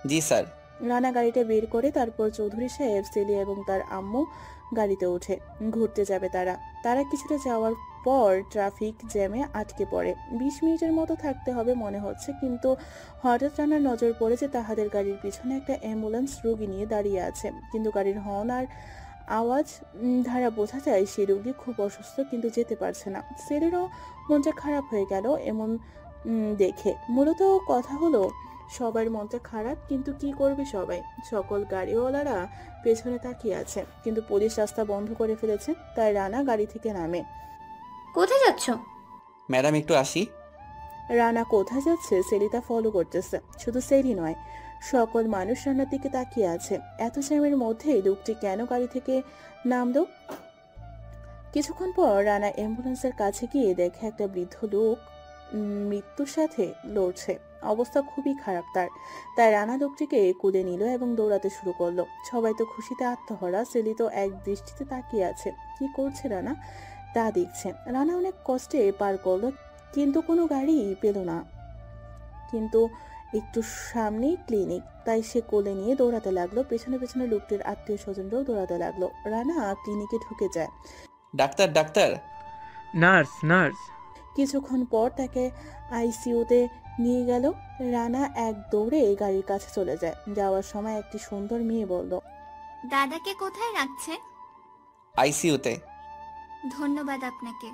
A: জি স্যার।
C: রানা গাড়িটা বের করে তারপর চৌধুরী সাহেব সেলি এবং তার আম্মু গাড়িতে ওঠে। ঘুরতে যাবে তারা। তারা কিছুটা যাওয়ার পর ট্রাফিক জ্যামে আটকে পড়ে। বিশ মিনিটের মতো থাকতে হবে মনে হচ্ছে, কিন্তু হঠাৎ রানার নজর পড়েছে তাহাদের গাড়ির পিছনে একটা অ্যাম্বুলেন্স রোগী নিয়ে দাঁড়িয়ে আছে। কিন্তু গাড়ির হর্ন আর আওয়াজ ধারা বোঝা যায় সেই রোগী খুব অসুস্থ, কিন্তু যেতে পারছে না। সেলেরও মনটা খারাপ হয়ে গেল এমন দেখে। মূলত কথা হলো সবার মনটা খারাপ কিন্তু কি করবে সবাই? সকল গাড়িওয়ালারা পেছনে তাকিয়ে আছে কিন্তু পুলিশ রাস্তা বন্ধ করে ফেলেছে তাই রানা গাড়ি থেকে নামে।
K: কোথায় যাচ্ছ?
A: ম্যাডাম একটু আসি।
C: রানা কোথায় যাচ্ছে সেলিতা ফলো করতেছে শুধু সেলি নয় সকল মানুষ রান্নার দিকে তাকিয়ে আছে। এত জ্যামের মধ্যে লোকটি কেন গাড়ি থেকে নামলো? কিছুক্ষণ পর রানা অ্যাম্বুলেন্সের কাছে গিয়ে দেখে একটা বৃদ্ধ লোক মৃত্যুর সাথে লড়ছে। অবস্থা খুবই খারাপ তার। তাই রানা লোকটিকে কুলে নিল এবং দৌড়াতে শুরু করল। সবাই তো খুশিতে আত্মহরা সেলি তো এক দৃষ্টিতে তাকিয়ে আছে। কি করছে রানা? তা দেখছে। রানা অনেক কষ্টে পার করল কিন্তু কোনো গাড়ি পেল না। কিন্তু একটু সামনেই ক্লিনিক তাই সে কোলে নিয়ে দৌড়াতে লাগল। পেছনে পেছনে লোকটির আত্মীয় স্বজনরাও দৌড়াতে লাগল। রানা ক্লিনিকে ঢুকে যায়।
A: Doctor doctor!
M: Nurse nurse!
C: কিছুক্ষণ পর তাকে আইসিইউতে নিয়ে গেল। রানা এক দৌড়ে গাড়ির কাছে চলে যায়। যাওয়ার সময় একটি সুন্দর মেয়ে বলল
N: দাদাকে কোথায় রাখছে
A: আইসিইউতে।
N: ধন্যবাদ আপনাকে।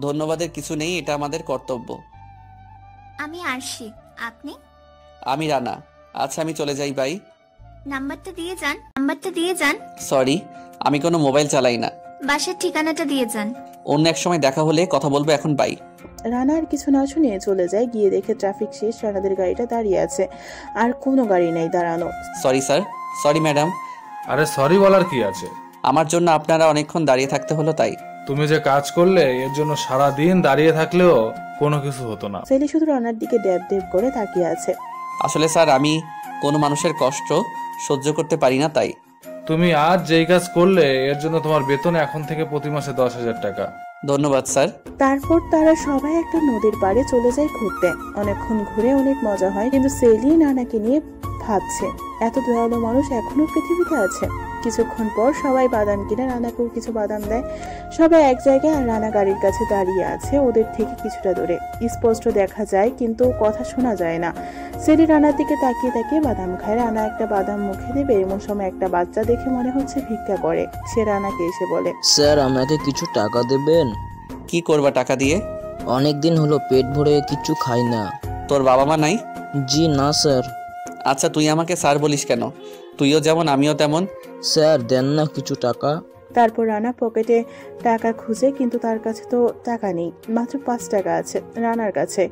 A: ধন্যবাদের কিছু নেই এটা আমাদের কর্তব্য।
N: আমি আরশি। আপনি?
A: আমি রানা। আচ্ছা আমি চলে যাই বাই।
N: নাম্বারটা দিয়ে যান। নাম্বারটা দিয়ে যান।
A: সরি আমি কোনো মোবাইল চালাই না।
N: বাসার ঠিকানাটা দিয়ে যান।
A: অন্য এক সময় দেখা হলে কথা বলব এখন বাই।
C: রানা আর কিছু না শুনে চলে যায় গিয়ে দেখে ট্রাফিক শেষ রানাদের গাড়িটা দাঁড়িয়ে আছে। আর কোনো গাড়ি নেই দাঁড়ানো।
A: সরি স্যার সরি ম্যাডাম
J: আরে সরি বলার কি আছে?
A: আমার জন্য আপনারা অনেকক্ষণ দাঁড়িয়ে থাকতে হলো তাই।
J: তুমি যে কাজ করলে এর জন্য সারা দিন দাঁড়িয়ে থাকলেও কোনো কিছু হতো না।
C: সেলি শুধু রানার দিকে ড্যাব ড্যাব করে তাকিয়ে আছে।
A: আসলে স্যার আমি কোনো মানুষের কষ্ট সহ্য করতে পারি না তাই।
J: তুমি আজ যেই কাজ করলে এর জন্য তোমার বেতন এখন থেকে প্রতি মাসে দশ হাজার টাকা।
A: ধন্যবাদ, স্যার।
C: তারপর তারা সবাই একটা নদীর পাড়ে চলে যায় ঘুরতে। অনেকক্ষণ ঘুরে অনেক মজা হয়। কিন্তু সেলি নানাকে নিয়ে ভাবছে এত দয়ালু মানুষ এখনও পৃথিবীতে আছে। কিছুক্ষণ পর সবাই বাদাম কিনে রানাকেও কিছু বাদাম দেয়। সবাই এক জায়গায় আর রানা গাড়ির কাছে দাঁড়িয়ে আছে ওদের থেকে কিছুটা দূরে। স্পষ্ট দেখা যায় কিন্তু কথা শোনা যায় না। সেলি রানার দিকে তাকিয়ে তাকিয়ে বাদাম খায়। রানা একটা বাদাম মুখে দেবে এমন সময় একটা বাচ্চা দেখে মনে হচ্ছে ভিক্ষা করে। সে রানাকে এসে বলে
I: স্যার আমাকে কিছু টাকা দেবেন?
A: কি করবা টাকা দিয়ে?
I: অনেক দিন হলো পেট ভরে কিছু খাই না।
A: তোর বাবা মা নাই?
I: জি না স্যার।
A: আচ্ছা তুই আমাকে স্যার বলিস কেন? তুইও যেমন আমিও তেমন।
I: স্যার দেন না কিছু টাকা।
C: তারপর রানা পকেটে টাকা খুঁজে কিন্তু তার কাছে তো টাকা নেই মাত্র পাঁচ টাকা আছে রানার কাছে।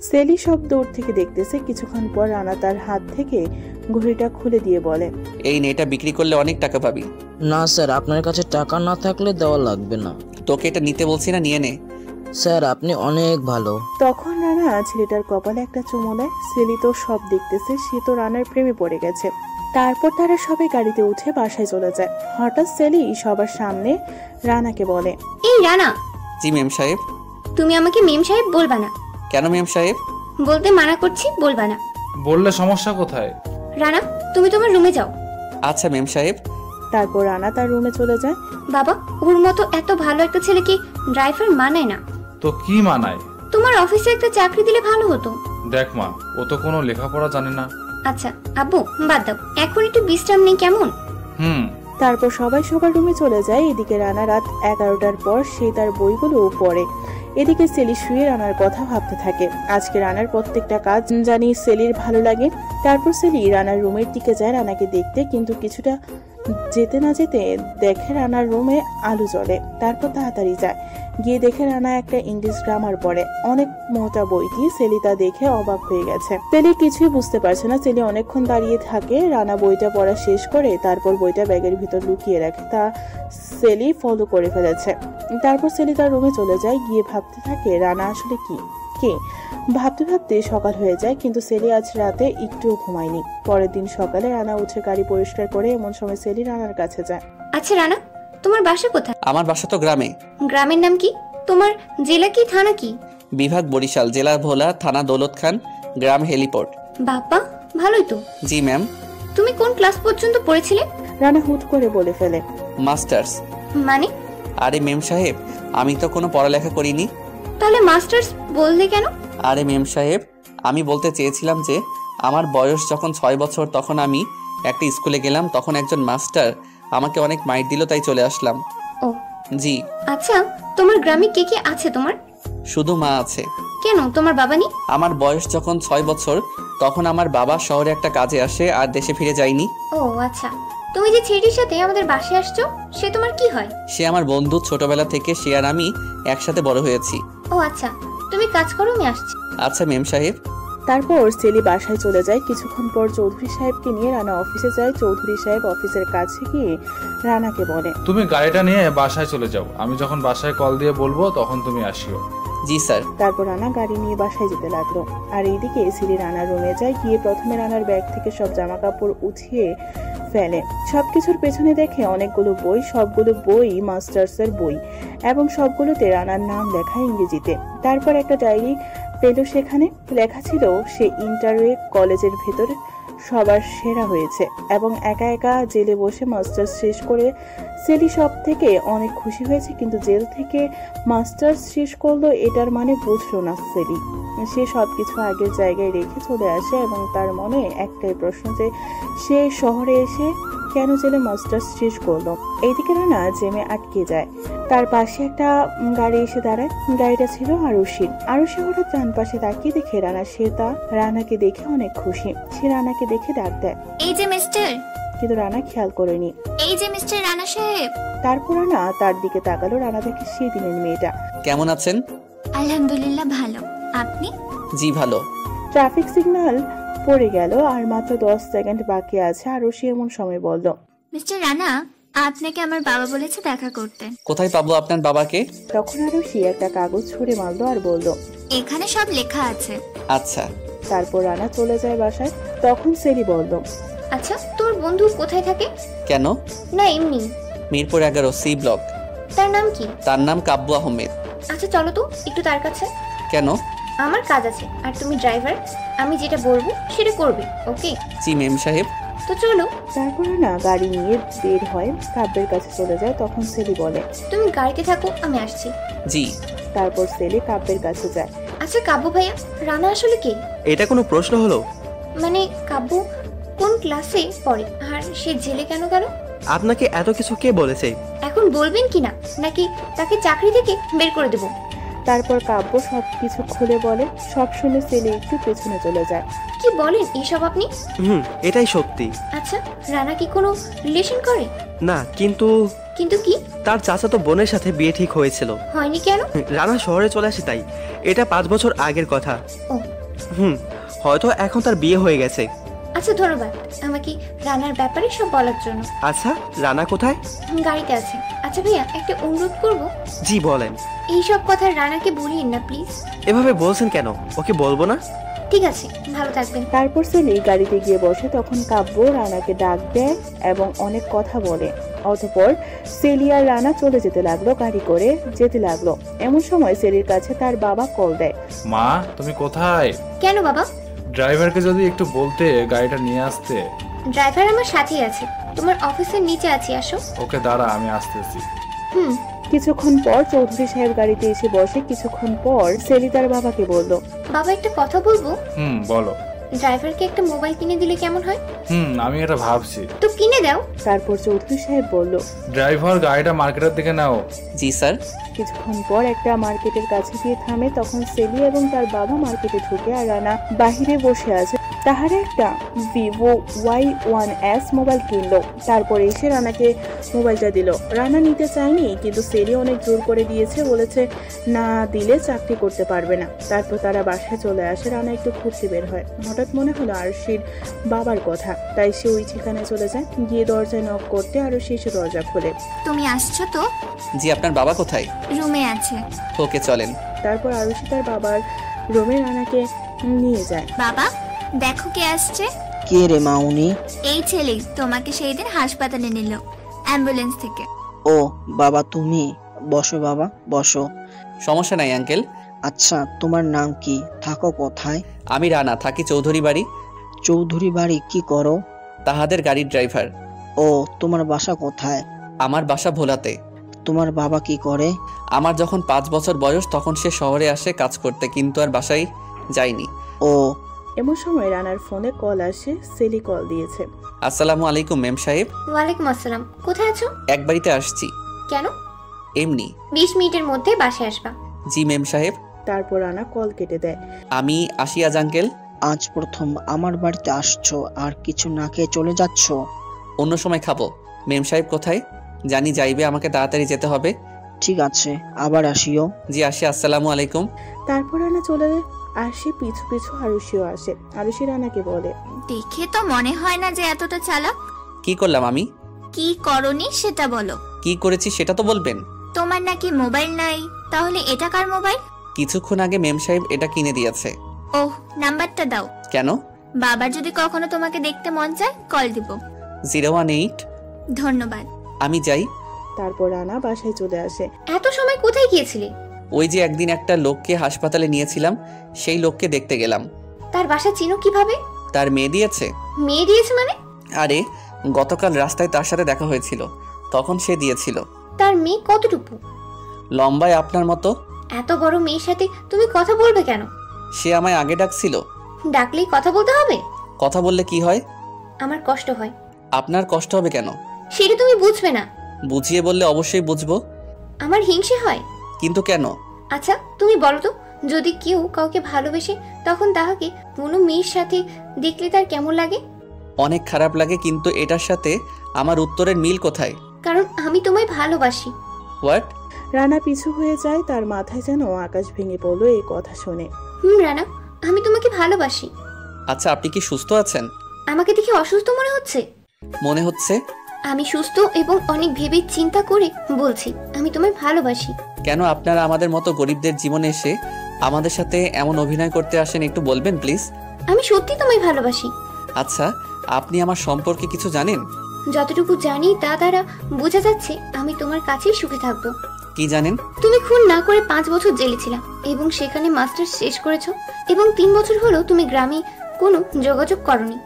C: সেলি সব দূর থেকে দেখতেছে কিছুক্ষণ পর রানা তার হাত থেকে ঘড়িটা খুলে দিয়ে বলে
A: এই নে এটা বিক্রি করলে অনেক টাকা পাবি।
I: না স্যার আপনার কাছে টাকা না থাকলে দেওয়া লাগবে না।
A: তোকে এটা নিতে বলছি না নিয়ে নে।
I: স্যার আপনি অনেক ভালো।
C: তখন রানা ছেলেটার কপালে একটা চুমো দেয়। সেলি তো সব দেখতেছে সে তো রানার প্রেমে পড়ে গেছে। তারপর তারা সবাই গাড়িতে উঠে বাসায় চলে যায়। হঠাৎ সেলি সবার সামনে রানাকে বলে
K: এই রানা!
A: জি মেম সাহেব।
K: তুমি আমাকে মেম সাহেব বলবা না?
A: কেন মেম সাহেব?
K: বলতে মানা করছি বলবা না।
J: বললে সমস্যা কোথায়?
K: রানা তুমি তোমার রুমে যাও।
A: আচ্ছা মেম সাহেব।
C: তারপর রানা তার রুমে চলে যায়।
K: বাবা ওর মতো এত ভালো একটা ছেলেকে ড্রাইভার মানায় না?
J: তো কি মানায়?
K: তোমার অফিসে একটা চাকরি দিলে ভালো হতো।
J: দেখ মা ও তো কোনো লেখাপড়া জানে না।
K: আচ্ছা আব্বু বাদ দাও। এখন একটু বিশ্রাম নেই কেমন?
J: হুম।
C: তারপর সবাই সবার রুমে চলে যায়। এদিকে রানা রাত এগারোটার পর সে তার বইগুলো পড়ে। এদিকে সেলি শুয়ে রানার কথা ভাবতে থাকে। আজকে রানার প্রত্যেকটা কাজ জানি সেলির ভালো লাগে। তারপর সেলি রানার রুমের দিকে যায় রানাকে দেখতে কিন্তু কিছুটা যেতে না যেতে দেখে রানার রুমে আলো জ্বলে। তারপর তাড়াতাড়ি যায়। গিয়ে দেখে রানা একটা ইংলিশ গ্রামার পড়ে। অনেক মোটা বইটি সেলি তা দেখে অবাক হয়ে গেছে। সেলি কিছুই বুঝতে পারছে না। সেলি অনেকক্ষণ দাঁড়িয়ে থাকে, রানা বইটা পড়া শেষ করে তারপর বইটা ব্যাগের ভিতর লুকিয়ে রাখে। তা সেলি ফলো করে ফেলেছে। তারপর সেলি তার রুমে চলে যায়, গিয়ে ভাবতে থাকে রানা আসলে কি? কে? ভাবতে ভাবতে সকাল হয়ে যায়, কিন্তু সেলি আজ রাতে একটুও ঘুমায়নি। পরের দিন সকালে রানা উঠে গাড়ি পরিষ্কার করে এমন সময় সেলি রানার কাছে যায়।
K: আচ্ছা রানা তোমার বাসা কোথায়?
A: আমার বাসা তো গ্রামে।
K: গ্রামের নাম কি? তোমার জেলা কি থানা কি?
A: বিভাগ বরিশাল জেলা ভোলা থানা দৌলত খান গ্রাম হেলিপোর্ট।
K: বাপ্পা ভালোই তো।
A: জি ম্যাম।
K: তুমি কোন ক্লাস পর্যন্ত পড়েছিলে?
C: রানা হুট করে বলে ফেলে।
A: মাস্টার্স।
K: মানে?
A: আরে মেম সাহেব আমি তো কোনো পড়ালেখা করিনি।
K: তাহলে মাস্টার্স বললে কেন?
A: আরে মেম সাহেব আমি বলতে চেয়েছিলাম যে আমার বয়স যখন ছয় বছর তখন আমি একটা স্কুলে গেলাম তখন একজন মাস্টার আমাকে অনেক মাইট দিল তাই চলে আসলাম।
K: ও।
A: জি।
K: আচ্ছা তোমার গ্রামে কে কে আছে তোমার?
A: শুধু মা আছে।
K: কেন? তোমার বাবা নেই?
A: আমার বয়স যখন ছয় বছর তখন আমার বাবা শহরে একটা কাজে আসে আর দেশে ফিরে যায়নি।
K: ও আচ্ছা। তুমি যে ছেলেটির সাথে আমাদের বাসায় আসছো সে তোমার কি হয়?
A: সে আমার বন্ধু ছোটবেলা থেকে সে আর আমি একসাথে বড় হয়েছি।
K: ও আচ্ছা। তুমি কাজ করো আমি আসছি।
A: আচ্ছা মেম সাহেব।
C: তারপর সেলি বাসায় চলে যায়। কিছুক্ষণ পর চৌধুরী সাহেবকে নিয়ে রানা অফিসে যায়। চৌধুরী সাহেব অফিসের কাছে গিয়ে রানাকে বলে
J: তুমি গাড়িটা নিয়ে বাসায় চলে যাও। আমি যখন বাসায় কল দিয়ে বলব তখন তুমি আসিও।
A: জি স্যার।
C: তারপর রানা গাড়ি নিয়ে বাসায় যেতে লাগল। আর এইদিকে সিলি রানার রুমে যায় গিয়ে প্রথমে রানার ব্যাগ থেকে সব জামা কাপড় উঠিয়ে ফেলে। সবকিছুর পেছনে দেখে অনেকগুলো বই সবগুলো বই মাস্টার্সের বই এবং সবগুলোতে রানার নাম লেখা ইংরেজিতে। তারপর একটা ডায়েরি পেল সেখানে। লেখা ছিল, সে ইন্টারওয়ে কলেজের ভেতর সবার সেরা হয়েছে এবং একা একা জেলে বসে মাস্টার্স শেষ করে সেলি সব থেকে অনেক খুশি হয়েছে, কিন্তু জেল থেকে মাস্টার্স শেষ করল এটার মানে বুঝলো না সেলি। সে সব কিছু আগের জায়গায় রেখে চলে আসে এবং তার মনে একটাই প্রশ্ন যে, সে শহরে এসে কেন জেলে মাস্টার্স শেষ করল? এইদিকে রানা জেমে আটকে যায়। তার পাশে একটা গাড়ি এসে দাঁড়ায়। গাড়িটা ছিল আরুষির আরুষি হঠাৎ ডান পাশে তাকিয়ে দেখে রানা। সে তা রানাকে দেখে অনেক খুশি। সে রানাকে দেখে ডাক দেয়।
N: এই যে মিস্টার।
C: কিন্তু রানা খেয়াল করেনি।
N: এই যে মিস্টার রানা সাহেব।
C: তারপর রানা তার দিকে তাকালো। রানা দেখে সেই দিনের মেয়েটা।
A: কেমন আছেন?
N: আলহামদুলিল্লাহ ভালো। আপনি?
A: জি ভালো।
C: ট্রাফিক সিগন্যাল পড়ে গেল আর মাত্র দশ সেকেন্ড বাকি আছে আরও সে এমন সময় বলল
N: মিস্টার রানা আপনাকে আমার বাবা বলেছে দেখা করতে।
A: কোথায় পাবো আপনার বাবাকে?
C: তখন আরও সে একটা কাগজ ছুঁড়ে মারলো আর বলল
N: এখানে সব লেখা আছে।
A: আচ্ছা।
C: তারপর রানা চলে যায় বাসায় তখন সেরি বলল
K: আচ্ছা তোর বন্ধু কোথায় থাকে?
A: কেন?
K: না এমনি।
A: মিরপুর এগারো সি ব্লক।
K: তার নাম কি?
A: তার নাম কাব্বু আহমেদ।
K: আচ্ছা চলো তো একটু তার কাছে।
A: কেন?
K: আমার কাজ আছে আর তুমি ড্রাইভার আমি যেটা বলব সেটা করবে ওকে
A: জি মেম সাহেব।
K: তো চলো।
C: তারপর না গাড়ি নিয়ে বের হয় কাব্যের কাছে চলে যায় তখন সেলি বলে
K: তুমি গাড়িতে থাকো আমি আসছি।
A: জি।
C: তারপর সেলি কাব্যের কাছে যায়।
K: আচ্ছা কাব্য ভাইয়া রানা আসলে কে?
F: এটা কোনো প্রশ্ন হলো?
K: মানে কাব্য কোন ক্লাসে পড়ে আর সে জেলে কেন গেল?
F: আপনাকে এত কিছু কে বলেছে?
K: এখন বলবেন কি না নাকি তাকে চাকরি থেকে বের করে দেবো?
C: তারপর কাব্য সব কিছু খুলে বলে সব শুনে সেলি একটু পেছনে চলে যায়।
K: কি বলেন এসব আপনি?
F: হুম এটাই সত্যি।
K: আচ্ছা রানা কি কোনো রিলেশন করে?
F: না কিন্তু
K: কিন্তু কি?
F: তার চাচাতো বোনের সাথে বিয়ে ঠিক হয়েছিল।
K: হয়নি কেন?
F: রানা শহরে চলে আসে তাই। এটা পাঁচ বছর আগের কথা।
K: ও।
F: হুম হয়তো এখন তার বিয়ে হয়ে গেছে।
K: আচ্ছা ধন্যবাদ আমাকে রানার ব্যাপারে সব বলার জন্য।
F: আচ্ছা রানা কোথায়?
K: গাড়িতে আছে। আচ্ছা ভাইয়া একটা অনুরোধ করব।
F: জি বলেন।
K: এই সব কথা রানাকে বলিয়েন না প্লিজ।
F: এভাবে বলছেন কেন? ওকে বলব না?
K: ঠিক আছে ভালো থাকবেন।
C: তারপর সেলি গাড়িতে গিয়ে বসে তখন কাব্য রানাকে ডাক দেয় এবং অনেক কথা বলে। অতপর সেলি আর রানা চলে যেতে লাগল গাড়ি করে যেতে লাগল। এমন সময় সেলির কাছে তার বাবা কল দেয়।
J: মা তুমি কোথায়?
K: কেন বাবা?
J: ড্রাইভারকে যদি একটু বলতে গাড়িটা নিয়ে আসতে।
K: ড্রাইভার আমার সাথেই আছে। তোমার অফিসের নিচে আছি আসো।
J: ওকে দাঁড়া আমি আসতেছি।
K: হুম।
C: কিছুক্ষণ পর চৌধুরী সাহেব গাড়িতে এসে বসে। কিছুক্ষণ পর সেলি তার বাবাকে বলল
K: বাবা একটা কথা বলব?
J: হুম বলো।
K: ড্রাইভারকে একটা মোবাইল কিনে দিলে কেমন হয়?
J: হুম আমি এটা ভাবছি।
K: তো কিনে দাও।
C: তারপর চৌধুরী সাহেব বলল
J: ড্রাইভার গাড়িটা মার্কেটের দিকে নাও।
A: জি স্যার।
C: কিছুক্ষণ পর একটা মার্কেটের কাছে গিয়ে থামে তখন সেলি এবং তার বাবা মার্কেটে ঢুকে আর রানা বাহিরে বসে আছে। তাহারে একটা Vivo Y one S mobile কিনলো। তারপর এসে রানাকে মোবাইলটা দিল। রানা নিতে চায়নি কিন্তু সেলি অনেক জোর করে দিয়েছে বলেছে না দিলে চাকরি করতে পারবে না। তারপর তারা বাসায় চলে আসে রানা একটু ঘুরতে বের হয়। হঠাৎ মনে হলো আরশির বাবার কথা। তাই সে ওই ঠিকানায় চলে যায় গিয়ে দরজায় নক করতে আরও সে এসে দরজা খোলে।
N: তুমি আসছো তো?
A: জি আপনার বাবা কোথায়?
N: রুমে আছে।
A: ওকে চলেন।
C: তারপর আরুষি তার বাবার রুমে রানাকে নিয়ে যায়।
N: বাবা? দেখো কে আসছে।
O: কে রে মাউনি
N: এই ছেলে তোমাকে সেই দিন হাসপাতালে নিল অ্যাম্বুলেন্স থেকে।
O: ও বাবা তুমি? বসো বাবা বসো।
A: সমস্যা নাই আঙ্কেল।
O: আচ্ছা তোমার নাম কি? থাকো কোথায়?
A: আমি রানা থাকি চৌধুরী বাড়ি।
O: চৌধুরী বাড়ি কি করো?
A: তাহাদের গাড়ির ড্রাইভার।
O: ও তোমার বাসা কোথায়?
A: আমার বাসা ভোলাতে।
O: তোমার বাবা কি করে?
A: আমার যখন পাঁচ বছর বয়স তখন সে শহরে আসে কাজ করতে কিন্তু আর বাসায় যায়নি।
O: ও
C: এমন সময় রানার ফোনে কল আসে সেলি কল দিয়েছে।
A: আসসালামু আলাইকুম মেম সাহেব।
K: ওয়ালাইকুম আসসালাম। কোথায় আছো?
A: এক বাড়িতে আসছি।
K: কেন?
A: এমনি।
K: বিশ মিনিটের মধ্যে বাসায় আসবা।
A: জি মেম সাহেব।
C: তারপর রানা কল কেটে দেয়।
A: আমি আসি আজ আঙ্কেল।
O: আজ প্রথম আমার বাড়িতে আসছো আর কিছু না খেয়ে চলে যাচ্ছ?
A: অন্য সময় খাব। মেম সাহেব কোথায়? জানি যাইবে আমাকে তাড়াতাড়ি যেতে হবে।
O: ঠিক আছে আবার আসিও।
A: জি আসি আসসালামু আলাইকুম।
C: তারপর রানা চলে আসে পিছু পিছু আরুষিও আসে। আরুষি রানাকে বলে
N: দেখে তো মনে হয় না যে এতটা চালাক।
A: কি করলাম আমি?
N: কি করনি সেটা বলো।
A: কি করেছি সেটা তো বলবেন।
N: তোমার নাকি মোবাইল নাই তাহলে এটা কার মোবাইল?
A: কিছুক্ষণ আগে মেম সাহেব এটা কিনে দিয়েছে।
N: ওহ নাম্বারটা দাও।
A: কেন?
N: বাবার যদি কখনো তোমাকে দেখতে মন চায় কল দিব।
A: Zero one eight.
N: ধন্যবাদ।
A: আমি যাই।
C: তারপর রানা বাসায় চলে আসে।
K: এত সময় কোথায় গিয়েছিলে?
A: ওই যে একদিন একটা লোককে হাসপাতালে নিয়েছিলাম সেই লোককে দেখতে গেলাম।
K: তার বাসা চিনো কীভাবে?
A: তার মেয়ে দিয়েছে।
K: মেয়ে দিয়েছে মানে?
A: আরে গতকাল রাস্তায় তার সাথে দেখা হয়েছিল তখন সে দিয়েছিল।
K: তার মেয়ে কতটুকু?
A: লম্বায় আপনার মতো।
K: এত বড় মেয়ের সাথে তুমি কথা বলবে কেন?
A: সে আমায় আগে ডাকছিল।
K: ডাকলেই কথা বলতে হবে?
A: কথা বললে কি হয়?
K: আমার কষ্ট হয়।
A: আপনার কষ্ট হবে কেন?
K: সেটা তুমি বুঝবে না।
A: বুঝিয়ে বললে অবশ্যই বুঝব।
K: আমার হিংসে হয়।
A: কিন্তু কেন?
K: আচ্ছা তুমি বলো তো যদি কেউ কাউকে ভালোবেসে তখন তাহাকে কোনো মেয়ের সাথে দেখলে তার কেমন লাগে?
A: অনেক খারাপ লাগে কিন্তু এটার সাথে আমার উত্তরের মিল কোথায়?
K: কারণ আমি তোমায় ভালোবাসি।
A: হোয়াট
C: রানা পিছু হয়ে যায় তার মাথায় যেন আকাশ ভেঙে পড়ল এই কথা শুনে।
K: হুম রানা আমি তোমাকে ভালোবাসি।
A: আচ্ছা আপনি কি সুস্থ আছেন?
K: আমাকে দেখে অসুস্থ মনে হচ্ছে?
A: মনে হচ্ছে?
K: আমি সুস্থ এবং অনেক ভেবে চিন্তা করে বলছি আমি তোমায় ভালোবাসি।
A: কেন আপনারা আমাদের মতো গরিবদের জীবনে এসে আমাদের সাথে এমন অভিনয় করতে আসেন একটু বলবেন প্লিজ
K: আমি সত্যি তোমায় ভালোবাসি।
A: আচ্ছা আপনি আমার সম্পর্কে কিছু জানেন?
K: যতটুকু জানি তা দ্বারা বোঝা যাচ্ছে আমি তোমার কাছেই সুখে থাকব।
A: কি জানেন?
K: তুমি খুন না করে পাঁচ বছর জেলে ছিলা এবং সেখানে মাস্টার শেষ করেছ এবং তিন বছর হলো তুমি গ্রামে কোনো যোগাযোগ করনি।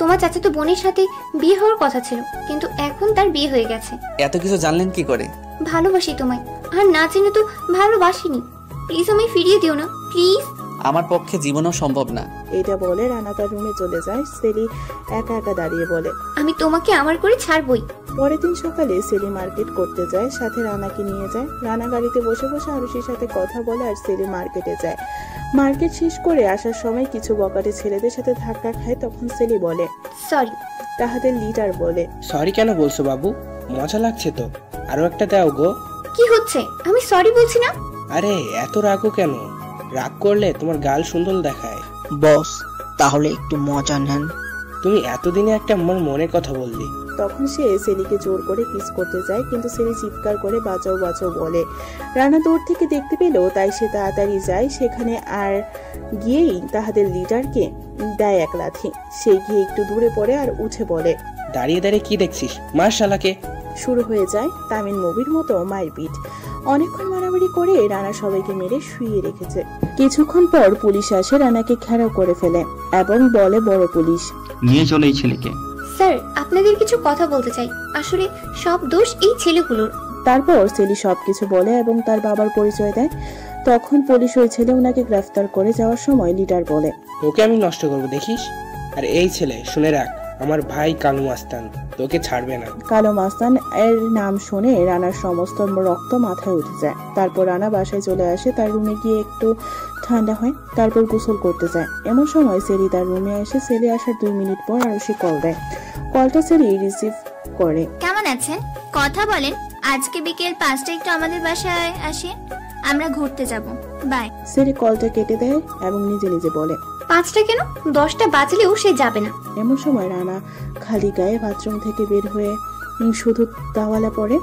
K: তোমার চাচাতো বোনের সাথে বিয়ে হওয়ার কথা ছিল কিন্তু এখন তার বিয়ে হয়ে গেছে।
A: এত কিছু জানলেন কি করে?
K: ভালোবাসি তোমায় আর না জেনে তো ভালোবাসিনি। প্লিজ আমায় ফিরিয়ে দিও না প্লিজ
A: আমার পক্ষে জীবনও সম্ভব না।
C: এটা বলে রানা তার রুমে চলে যায়। সেলি একা একা দাঁড়িয়ে বলে
K: আমি তোমাকে আমার করে ছাড়বই।
C: পরের দিন সকালে সেলি মার্কেট করতে যায় সাথে রানাকে নিয়ে যায়। রানা গাড়িতে বসে বসে আরুষির সাথে কথা বলে আর সেলি মার্কেটে যায়। মার্কেট শেষ করে আসার সময় কিছু বকাটে ছেলেদের সাথে ধাক্কা খায় তখন সেলি বলে
K: সরি
C: তাহাদের লিডার বলে
P: সরি কেন বলছো বাবু? মজা লাগছে তো। আরও একটা দাও গো।
K: কি হচ্ছে? আমি সরি বলছি না?
P: আরে এত রাগও কেন? রাগ করলে তোমার গাল সুন্দর দেখায়।
O: বস তাহলে একটু মজা নেন।
P: তুমি এতদিনে একটা আমার মনের কথা বললি।
C: তখন সে সেলিকে জোর করে কিস করতে যায় কিন্তু সেলি চিৎকার করে বাঁচাও বাঁচাও বলে। রানা দূর থেকে দেখতে পেল তাই সে তাড়াতাড়ি যায় সেখানে আর গিয়েই তাহাদের লিডারকে দেয় এক লাথি। সে গিয়ে একটু দূরে পড়ে আর উঠে পড়ে
P: দাঁড়িয়ে দাঁড়িয়ে কি দেখছিস? মার শালাকে।
C: শুরু হয়ে যায় তামিল মুভির মতো মারপিট। অনেকক্ষণ মারামারি করে রানা সবাইকে মেরে শুয়ে রেখেছে। কিছুক্ষণ পর পুলিশ আসে রানাকে ঘেরাও করে ফেলে এবং বলে বড় পুলিশ।
G: নিয়ে চলো এই ছেলেকে।
K: স্যার আপনাদের কিছু কথা বলতে চাই। আসলে সব দোষ এই ছেলেগুলোর।
C: তারপর সেলি সবকিছু বলে এবং তার বাবার পরিচয় দেয়। তখন পুলিশ ওই ছেলে ওনাকে গ্রেফতার করে যাওয়ার সময় লিডার বলে
P: ওকে আমি নষ্ট করব দেখিস? আর এই ছেলে শুনে রাখ। আমার ভাই কালু মাস্তান তোকে ছাড়বে না।
C: কালো মাস্তান এর নাম শুনে রানার সমস্ত রক্ত মাথায় উঠে যায়। তারপর রানা বাসায় চলে আসে তার রুমে গিয়ে একটু ঠান্ডা হয় তারপর গোসল করতে যায়। এমন সময় সেলি তার রুমে এসে সেলি আসার দুই মিনিট পর আরুষি কল দেয়। কলটা সেলি রিসিভ করে।
N: কেমন আছেন? কথা বলেন আজকে বিকেল পাঁচটা একটু আমাদের বাসায় আসেন আমরা ঘুরতে যাব। বাই।
C: সেলি কলটা কেটে দেয় এবং নিজে নিজে বলে
K: পাঁচটা কেন? দশটা বাজলেও সে যাবে না।
C: এমন সময় রানা খালি গায়ে বাথরুম থেকে বের হয়ে উম, শুধু তাওয়ালা পরে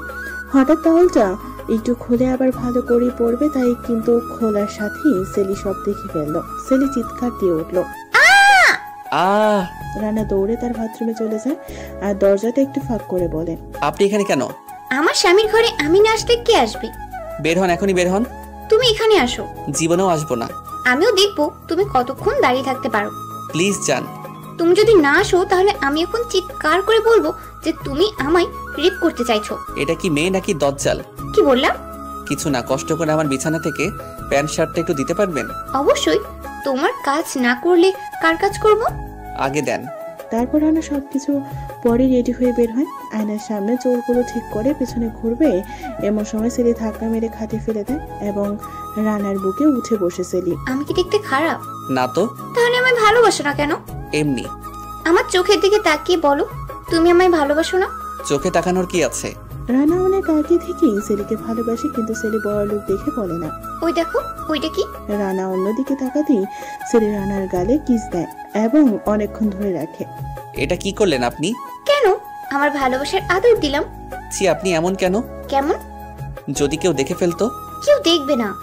C: হঠাৎ তাওয়ালটা একটু খুলে আবার ভালো করে পড়বে তাই কিন্তু খোলার সাথেই সেলি সব দেখে ফেলল। সেলি চিৎকার দিয়ে উঠল।
A: আহ!
C: রানা দৌড়ে তার বাথরুমে চলে যায় আর দরজাটা একটু ফাঁক করে বলে
A: আপনি এখানে কেন?
K: আমার স্বামীর ঘরে আমি না আসলে কে আসবে?
A: বের হন এখনই বের হন।
K: তুমি এখানে আসো।
A: জীবনেও আসব না।
K: আমিও দেখব তুমি কতক্ষণ দাঁড়িয়ে থাকতে পারো।
A: প্লিজ যান
K: তুমি যদি না আসো তাহলে আমি এখন চিৎকার করে বলব যে তুমি আমায় রেপ করতে চাইছো।
A: এটা কি মেয়ে নাকি দজ্জাল?
K: কি বললাম?
A: কিছু না কষ্ট করে আমার বিছানা থেকে প্যান্ট শার্টটা একটু দিতে পারবেন?
K: অবশ্যই। তোমার কাজ না করলে কার কাজ করব?
A: আগে দেন।
C: তারপর রানা সবকিছু পরে রেডি হয়ে বের হয়। আয়নার সামনে চোরগুলো ঠিক করে পেছনে ঘুরবে এমন সময় সেলি ধাক্কা মেরে খাটে ফেলে দেয় এবং রানার বুকে উঠে বসে সেলি
K: আমি কি দেখতে খারাপ?
A: না তো।
K: তাহলে আমায় ভালোবাসো না কেন?
A: এমনি।
K: আমার চোখের দিকে তাকিয়ে বলো তুমি আমায় ভালোবাসো না?
A: চোখে তাকানোর কি আছে?
C: রানা অনেক আগে থেকেই সেলিকে ভালোবাসে কিন্তু সেলি বড় লোক দেখে বলে না।
K: ওই দেখো ওইটা কি?
C: রানা অন্যদিকে তাকাতেই সেলি রানার গালে কিস দেয় এবং অনেকক্ষণ ধরে রাখে।
A: এটা কি করলেন আপনি?
K: কেন? আমার ভালোবাসার আদর দিলাম।
A: ছি আপনি এমন কেন?
K: কেমন?
A: যদি কেউ দেখে ফেলতো।
K: কেউ দেখবে না।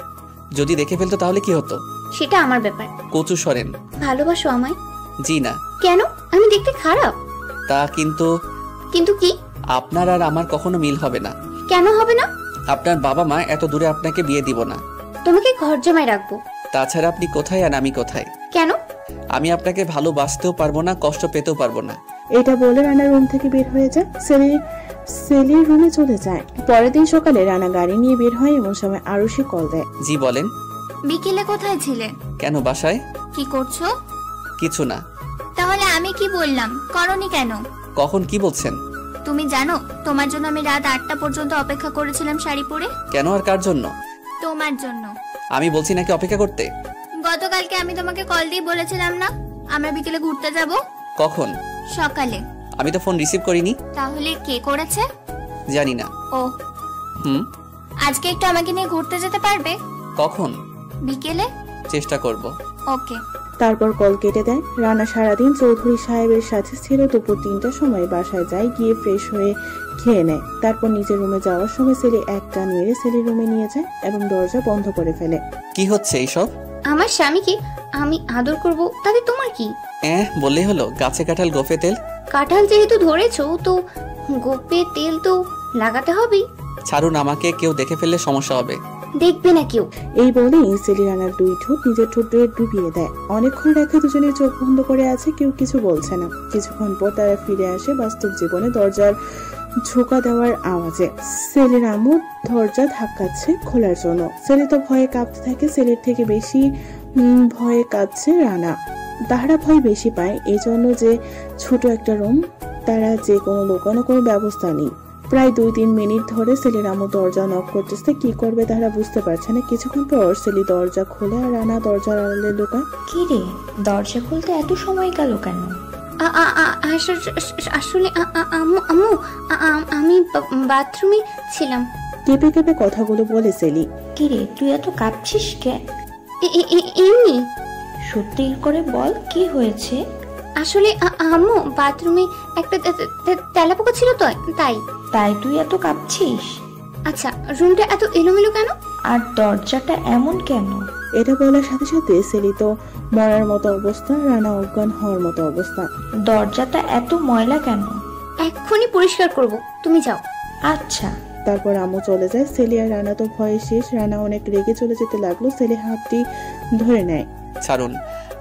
A: যদি দেখে ফেলতো তাহলে কি হতো?
K: সেটা আমার ব্যাপার।
A: কচু সরেন।
K: ভালোবাসো আমায়?
A: জি না।
K: কেন? আমি দেখতে খারাপ।
A: তা কিন্তু
K: কিন্তু কি?
A: আপনার আর আমার কখনো মিল হবে না।
K: কেন হবে না?
A: আপনার বাবা মা এত দূরে আপনাকে বিয়ে দিব না।
K: তোমাকে ঘর জমায় রাখব।
A: তাছাড়া আপনি কোথায় আর আমি কোথায়?
K: কেন?
A: আমি আপনাকে ভালোবাসতেও পারব না কষ্ট পেতেও পারব না।
C: এটা বলে রানা রুম থেকে বের হয়ে যায় সেলি সেলির রুমে চলে যায়। পরের দিন সকালে রানা গাড়ি নিয়ে বের হয় এমন সময় আরুষি কল দেয়।
A: জি বলেন।
N: বিকেলে কোথায় ছিলে?
A: কেন বাসায়?
N: কি করছ?
A: কিছু না।
N: তাহলে আমি কি বললাম? করনি কেন?
A: কখন কি বলছেন?
N: তুমি জানো তোমার জন্য আমি রাত আটটা পর্যন্ত অপেক্ষা করেছিলাম শাড়ি পরে?
A: কেন আর কার জন্য?
N: তোমার জন্য।
A: আমি বলছি নাকি অপেক্ষা করতে?
N: গতকালকে আমি তোমাকে কল দিয়ে বলেছিলাম না আমরা বিকেলে ঘুরতে যাব?
A: কখন?
N: সকালে।
A: আমি তো ফোন রিসিভ করিনি।
N: তাহলে কে করেছে?
A: জানি না।
N: ও।
A: হুম?
N: আজকে একটু আমাকে নিয়ে ঘুরতে যেতে পারবে?
A: কখন?
N: বিকেলে?
A: চেষ্টা করব।
N: ওকে।
C: তারপর কল কেটে দেয়। রানা সারাদিন চৌধুরী সাহেবের সাথে ছিল। দুপুর তিনটার সময় বাসায় যায় গিয়ে ফ্রেশ হয়ে খেয়ে নেয়। তারপর নিজের রুমে যাওয়ার সময় সেলি এক কান মেরে সেলির রুমে নিয়ে যায় এবং দরজা বন্ধ করে ফেলে।
A: কি হচ্ছে এইসব?
K: আমার স্বামীকে আমি আদর করব? তাতে তোমার কি?
A: এ বললেই হলো গাছে কাঁঠাল গোফে তেল?
K: কাঁঠাল যেহেতু ধরেছ তো গোপে তেল তো লাগাতে হবেই।
A: ছাড়ুন আমাকে কেউ দেখে ফেললে সমস্যা হবে।
K: দেখবে না কেউ।
C: এই বলেই সেলি রানার দুই ঠোঁট নিজের ঠোঁট দিয়ে ডুবিয়ে দেয়। অনেকক্ষণ রেখে দুজনে চোখ বন্ধ করে আছে কেউ কিছু বলছে না। কিছুক্ষণ পর তারা ফিরে আসে বাস্তব জীবনে দরজার ঝোঁকা দেওয়ার আওয়াজে। সেলির আমু দরজা ধাক্কাচ্ছে খোলার জন্য। সেলি তো ভয়ে কাঁপতে থাকে সেলির থেকে বেশি ভয়ে কাঁপছে রানা। তাহারা ভয় বেশি পায় এই জন্য যে ছোট একটা রুম তারা যে কোনো লুকানো কোনো ব্যবস্থা নেই। প্রায় দুই তিন মিনিট ধরে সেলির আমু দরজা নক করতেছে কি করবে তারা বুঝতে পারছে না। কিছুক্ষণ পর সেলি দরজা খোলে আর রানা দরজার আড়ালে লুকায়
Q: কি রে দরজা খুলতে এত সময় গেল কেন?
K: আ- আ- আ- আস- আস- আসলে আ- আ- আম্মু আম্মু আ- আ- আমি বাথরুমে ছিলাম।
C: কেঁপে কেঁপে কথাগুলো বলে সেলি।
Q: কি রে তুই এত কাঁপছিস কে?
K: এমনি?
Q: সত্যি করে বল কি হয়েছে?
K: আসলে আম্মু বাথরুমে একটা তেলাপোকা ছিল তো তাই।
Q: তাই তুই এত কাঁপছিস?
K: আচ্ছা রুমটা এত এলোমেলো কেন?
Q: আর দরজাটা এমন কেন?
C: এটা বলার সাথে সাথে সেলি তো মরার মতো অবস্থা রানা অজ্ঞান হওয়ার মতো অবস্থা।
Q: দরজাটা এত ময়লা কেন?
K: এক্ষুনি পরিষ্কার করব তুমি যাও।
Q: আচ্ছা।
C: তারপর আমু চলে যায় সেলি আর রানা তো ভয়ে শেষ রানা অনেক রেগে চলে যেতে লাগল সেলি হাতটি ধরে নেয়।
A: ছাড়ুন।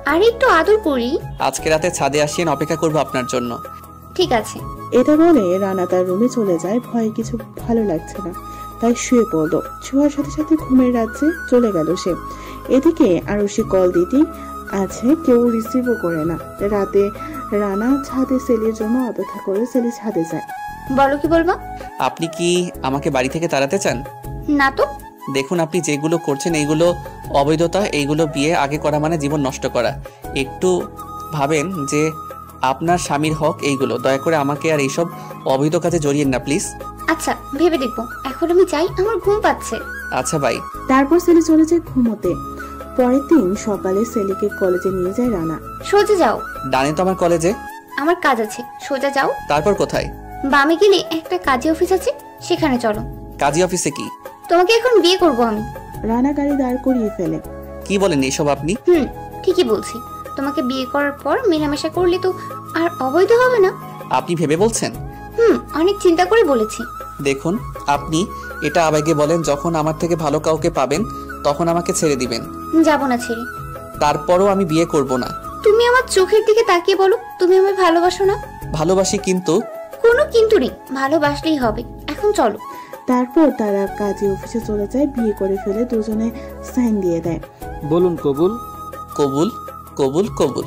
K: আর একটু আদর করি।
A: আজকে রাতে ছাদে আসিয়েন অপেক্ষা করব আপনার জন্য।
K: ঠিক আছে।
C: এটা বলে রানা তার রুমে চলে যায়। ভয়ে কিছু ভালো লাগছে না। তাই শুয়ে পড়ল। ছোঁয়ার সাথে সাথে ঘুমের রাজ্যে চলে গেল সে। এদিকে আরও সে কল দিতেই আছে কেউ রিসিভও করে না। রাতে রানা ছাদে সেলির জন্য অপেক্ষা করে সেলি ছাদে যায়।
K: বলো কি বলবা?
A: আপনি কি আমাকে বাড়ি থেকে তাড়াতে চান?
K: না তো।
A: দেখুন আপনি যেগুলো করছেন এইগুলো অবৈধতা এইগুলো বিয়ে আগে করা মানে জীবন নষ্ট করা। একটু ভাবেন যে আপনার স্বামীর হক এইগুলো। দয়া করে আমাকে আর এইসব অবৈধ কাজে জড়িয়ে না প্লিজ।
K: আচ্ছা ভেবে দেখব। এখন আমি যাই আমার ঘুম পাচ্ছে।
A: আচ্ছা ভাই
C: তারপর সেলি চলে যায় ঘুমোতে। পরের দিন সকালে সেলিকে কলেজে নিয়ে যায় রানা।
K: সোজা যাও।
A: ডানে তো আমার কলেজে?
K: আমার কাজ আছে। সোজা যাও।
A: তারপর কোথায়?
K: বামে গেলে একটা কাজী অফিস আছে সেখানে চলো।
A: কাজী অফিসে কি?
K: তোমাকে এখন বিয়ে করব আমি।
C: রানা গাড়ি দাঁড় করিয়ে ফেলে।
A: কি বলেন এসব আপনি?
K: হুম ঠিকই বলছি। তোমাকে বিয়ে করার পর মেলামেশা করলে তো আর অবৈধ হবে না।
A: আপনি ভেবে বলছেন?
K: হুম অনেক চিন্তা করে বলেছি।
A: দেখুন আপনি এটা আবেগে বলেন যখন আমার থেকে ভালো কাউকে পাবেন তখন আমাকে ছেড়ে দিবেন।
K: যাব না ছেড়ে।
A: তারপরও আমি বিয়ে করব না।
K: তুমি আমার চোখের দিকে তাকিয়ে বলো তুমি আমায় ভালোবাসো না?
A: ভালোবাসি কিন্তু
K: কোনো কিন্তু নেই ভালোবাসলেই হবে। এখন চলো।
C: তারপর তারা কাজী অফিসে চলে যায় বিয়ে করে ফেলে দুজনে সাইন দিয়ে দেয়।
H: বলুন কবুল।
A: কবুল কবুল কবুল।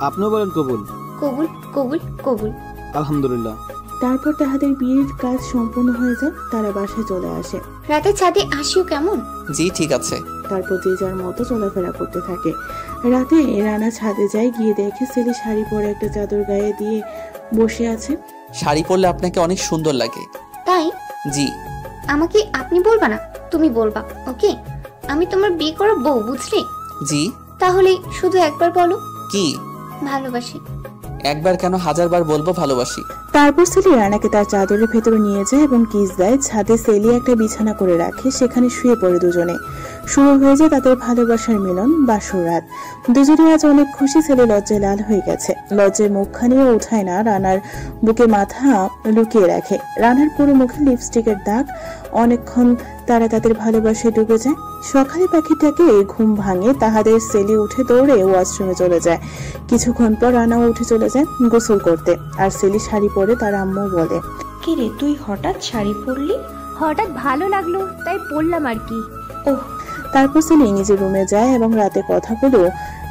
H: আপনিও বলেন কবুল।
K: কবুল কবুল কবুল।
H: আলহামদুলিল্লাহ।
C: তারপর তাহাদের বিয়ের কাজ সম্পূর্ণ হয়ে যায় তারা বাসায় চলে আসে।
K: রাতে ছাদে আসিও কেমন?
A: জি ঠিক আছে।
C: তারপর যে যার মতো চলাফেরা করতে থাকে। রাতে রানা ছাদে যায় গিয়ে দেখে সেলি শাড়ি পরে একটা চাদর গায়ে দিয়ে বসে আছে।
A: শাড়ি পরলে আপনাকে অনেক সুন্দর লাগে।
K: তাই?
A: জি।
K: আমাকে আপনি বলবা না তুমি বলবা ওকে? আমি তোমার বিয়ে করা বউ বুঝলে?
A: জি।
K: তাহলে শুধু একবার বলো।
A: কি?
K: ভালোবাসি।
A: একবার কেন হাজারবার বলব ভালোবাসি?
C: তারপর সেলি রানাকে তার চাদরের ভেতরে নিয়ে যায় এবং কিস দেয়। ছাদে সেলি একটা বিছানা করে রাখে সেখানে শুয়ে পড়ে দুজনে। শুরু হয়ে যায় তাদের ভালোবাসার মিলন বাসর রাত দুজনে আজ অনেক খুশি ছেলে লজ্জায় লাল হয়ে গেছে। লজ্জায় মুখখানিও উঠায় না রানার বুকে মাথা লুকিয়ে রাখে। রানার পুরো মুখে লিপস্টিকের দাগ। অনেকক্ষণ তারা তাদের ভালোবাসায় ডুবে যায়। সকালে পাখিটাকে ঘুম ভাঙে তাহাদের সেলি উঠে দৌড়ে ওয়াশরুমে চলে যায়। কিছুক্ষণ পর রানাও উঠে চলে যায় গোসল করতে। আর সেলি শাড়ি পরে তার আম্মু বলে
Q: কিরে তুই হঠাৎ শাড়ি পরলি?
R: হঠাৎ ভালো লাগল তাই পড়লাম আর কি।
Q: ওহ
C: তারপর সেলি নিজের রুমে যায় এবং রাতে কথাগুলো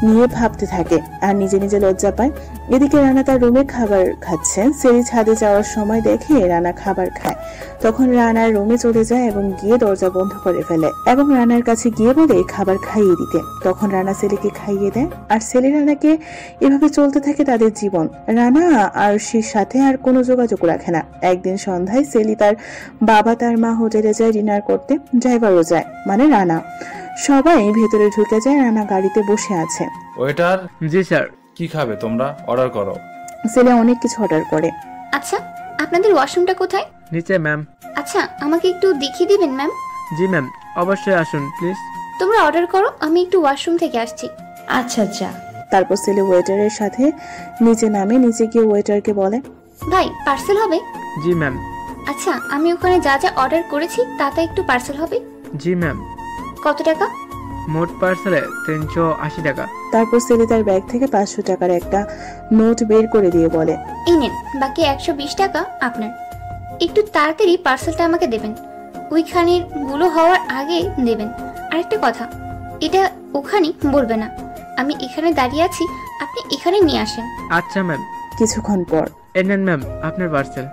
C: নিয়ে ভাবতে থাকে আর নিজে নিজে লজ্জা পায়। এদিকে রানা তার রুমে খাবার খাচ্ছে সেলি ছাদে যাওয়ার সময় দেখে রানা খাবার খায়। তখন রানার রুমে চলে যায় এবং গিয়ে দরজা বন্ধ করে ফেলে এবং রানার কাছে গিয়ে বলে, খাবার খাইয়ে দিতে। তখন রানা সেলিকে খাইয়ে দেয় আর সেলি রানাকে এভাবে চলতে থাকে তাদের জীবন। রানা আর সে সাথে আর কোনো যোগাযোগ রাখে না। একদিন সন্ধ্যায় সেলি তার বাবা তার মা হোটেলে যায় ডিনার করতে, ড্রাইভারও যায় মানে রানা। সবাই ভেতরে ঢুকে যায় রানা গাড়িতে বসে আছে।
J: ওয়েটার?
M: জি স্যার।
J: কি খাবে তোমরা? অর্ডার করো।
C: সেলে অনেক কিছু অর্ডার করে।
K: আচ্ছা আপনাদের ওয়াশরুমটা কোথায়?
M: নিচে ম্যাম
K: আচ্ছা আমাকে একটু দেখিয়ে দিবেন ম্যাম
M: জি ম্যাম অবশ্যই আসুন প্লিজ
K: তোমরা অর্ডার করো আমি একটু ওয়াশরুম থেকে আসছি।
Q: আচ্ছা আচ্ছা।
C: তারপর সেলে ওয়েটারের সাথে নিচে নামে নিচে গিয়ে ওয়েটারকে বলে।
K: ভাই পার্সেল হবে?
M: জি ম্যাম
K: আচ্ছা আমি ওখানে যা যা অর্ডার করেছি তাতে একটু পার্সেল হবে?
M: জি ম্যাম
K: কত টাকা?
M: মোট পার্সেলে তিনশো আশি টাকা।
C: তারপর সেলে তার ব্যাগ থেকে পাঁচশো টাকার একটা নোট বের করে দিয়ে বলে
K: এই নেন বাকি একশো বিশ টাকা আপনার। একটু তাড়াতাড়ি পার্সেলটা আমাকে দেবেন। ওইখানেরগুলো হওয়ার আগে দেবেন। আরেকটা কথা এটা ওখানে বলবে না। আমি এখানে দাঁড়িয়ে আছি আপনি এখানে নিয়ে আসেন।
M: আচ্ছা ম্যাম
C: কিছুক্ষণ পর।
M: এই নেন ম্যাম আপনার পার্সেল।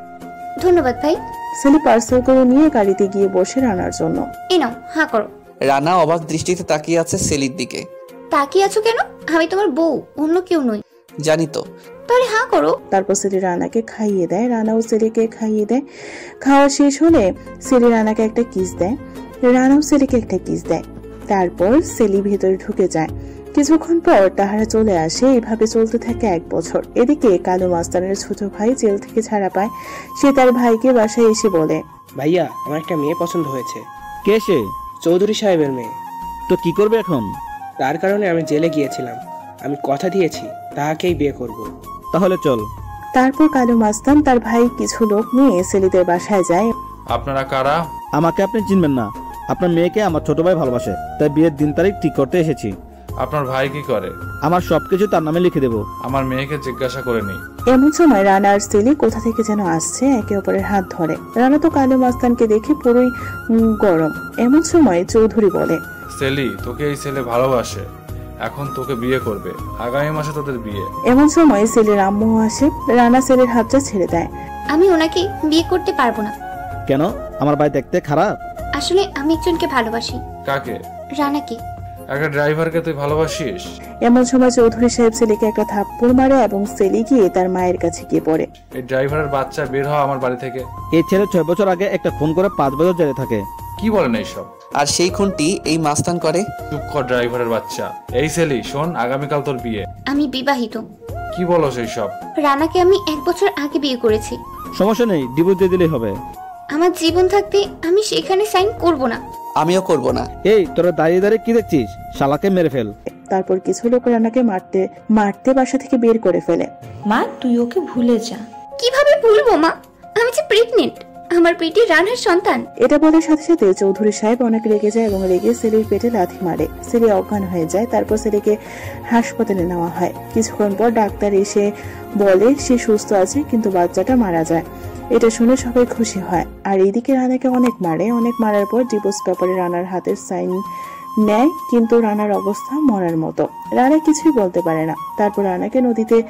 K: ধন্যবাদ ভাই।
C: সেলি পার্সেল করে নিয়ে গাড়িতে গিয়ে বসে রানার জন্য।
K: এই নাও হাঁ করো।
A: রানা অবাক দৃষ্টিতে তাকিয়ে আছে সেলির দিকে।
K: তাকিয়ে আছো কেন? আমি তোমার বউ অন্য কেউ নই।
A: জানি তো।
K: তাহলে হাঁ করো।
C: তারপর সেলি রানাকে খাইয়ে দেয় রানাও সেলিকে খাইয়ে দেয়। খাওয়া শেষ হলে সেলি রানাকে একটা কিস দেয় রানাও সেলিকে একটা কিস দেয়। তারপর সেলি ভেতরে ঢুকে যায়। কিছুক্ষণ পর তাহারা চলে আসে এভাবে চলতে থাকে এক বছর। এদিকে কালু মাস্তানের ছোট ভাই জেল থেকে ছাড়া পায়। সে তার ভাইকে বাসায় এসে বলে
P: ভাইয়া আমার একটা মেয়ে পছন্দ হয়েছে।
H: কে সে?
P: চৌধুরী সাহেবের মেয়ে।
H: তো কি করবে এখন?
P: তার কারণে আমি জেলে গিয়েছিলাম। আমি কথা দিয়েছি তাহাকেই বিয়ে করব।
H: তাহলে চল।
C: তারপর কালু মাস্তান তার ভাই কিছু লোক নিয়ে সেলিদের বাসায় যায়।
J: আপনারা কারা?
H: আমাকে আপনি চিনবেন না। আপনার মেয়েকে আমার ছোট ভাই ভালোবাসে তাই বিয়ের দিন তারিখ ঠিক করতে এসেছি।
J: আপনার ভাই কি করে?
H: আমার সবকিছু তার নামে লিখে দেবো।
J: আমার মেয়েকে জিজ্ঞাসা করে নি।
C: এমন সময় রানা আর সেলি কোথা থেকে যেন আসছে একে অপরের হাত ধরে। রানা তো কালু মাস্তানকে দেখে পুরোই উম, গরম। এমন সময় চৌধুরী বলে
J: সেলি তোকে এই ছেলে ভালোবাসে। এখন তোকে বিয়ে করবে। আগামী মাসে তোদের বিয়ে।
C: এমন সময় সেলির আম্মু আসে রানা সেলির হাতটা ছেড়ে দেয়।
K: আমি ওনাকে বিয়ে করতে পারব না।
H: কেন? আমার ভাই দেখতে খারাপ?
K: আসলে আমি একজনকে ভালোবাসি।
J: কাকে?
K: রানাকে।
J: একটা ড্রাইভারকে তুই ভালোবাসিস?
C: এমন সময় চৌধুরী সাহেব সেলিকে একটা থাপ্পড় মারে এবং সেলি গিয়ে তার মায়ের কাছে গিয়ে পড়ে।
J: এই ড্রাইভারের বাচ্চা বের হওয়া আমার বাড়ি থেকে।
H: এই ছেলে ছয় বছর আগে একটা খুন করে পাঁচ বছর জেলে থাকে।
J: কি বলেন এইসব?
A: আর সেই খুনটি এই মাস্তান করে?
J: চুপ কর ড্রাইভারের বাচ্চা। এই সেলি শোন আগামীকাল তোর বিয়ে।
K: আমি বিবাহিত।
J: কি বলো সেই সব
K: রানাকে আমি এক বছর আগে বিয়ে করেছি।
H: সমস্যা নেই ডিভোর্স দিয়ে দিলেই হবে।
K: আমার জীবন থাকতে আমি সেখানে সাইন করব না।
A: আমিও করব না।
H: এই তোরা দাঁড়িয়ে দাঁড়িয়ে কি দেখছিস? শালাকে মেরে ফেল।
C: তারপর কিছু লোক রানাকে মারতে মারতে বাসা থেকে বের করে ফেলে।
Q: মা তুই ওকে ভুলে যা।
K: কীভাবে ভুলবো মা? আমি যে প্রেগনেন্ট আমার পেটে রানার সন্তান।
C: এটা বলার সাথে সাথে চৌধুরী সাহেব অনেক রেগে যায় এবং রেগে সেলির পেটে লাথি মারে। সেলি অজ্ঞান হয়ে যায়, তারপর সেলিকে হাসপাতালে নেওয়া হয়। কিছুক্ষণ পর ডাক্তার এসে বলে, সে সুস্থ আছে, কিন্তু বাচ্চাটা মারা যায়। এটা শুনে সবাই খুশি হয়। আর এইদিকে রানাকে অনেক মারে। অনেক মারার পর ডিভোর্স পেপারে রানার হাতের সাইন নেয়, কিন্তু রানার অবস্থা মরার মতো। রানা কিছুই বলতে পারে না। তারপর রানাকে নদীতে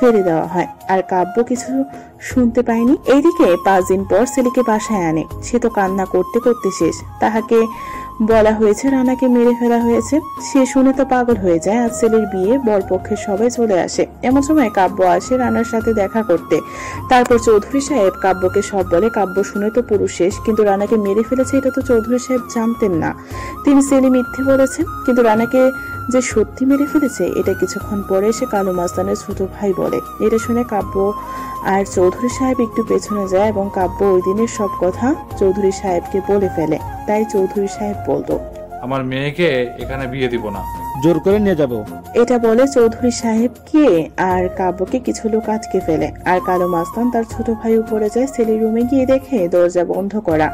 C: ফেলে দেওয়া হয়। আর কাব্য কিছু শুনতে পায়নি। এইদিকে পাঁচ দিন পর ছেলেকে বাসায় আনে। সে তো কান্না করতে করতে শেষ। তাহাকে বলা হয়েছে, রানাকে মেরে ফেলা হয়েছে। সে শুনে তো পাগল হয়ে যায় আর ছেলের বিয়ে বরপক্ষের সবাই চলে আসে। এমন সময় কাব্য আসে রানার সাথে দেখা করতে। তারপর চৌধুরী সাহেব কাব্যকে সব বলে, কাব্য শুনে তো পুরুষ শেষ, কিন্তু রানাকে মেরে ফেলেছে এটা তো চৌধুরী সাহেব জানতেন না। তিনি সেলিম মিথ্যে বলেছেন, কিন্তু রানাকে যে সত্যি মেরে ফেলেছে, এটা কিছুক্ষণ পরে এসে কালু মাস্তানের ছোট ভাই বলে। এটা শুনে কাব্য আর চৌধুরী সাহেব একটু পেছনে যায় এবং কাব্য ওই দিনের সব কথা চৌধুরী সাহেবকে বলে ফেলে। তাই চৌধুরী সাহেব বলতো,
J: আমার মেয়েকে এখানে বিয়ে দিব না।
H: জোর করে নিয়ে যাব।
C: এটা বলে চৌধুরী সাহেবকে আর কাব্যকে কিছু লোক আটকে ফেলে। আর কালো মাস্তান তার ছোট ভাই উপরে যায় সেলির রুমে গিয়ে দেখে দরজা বন্ধ করা।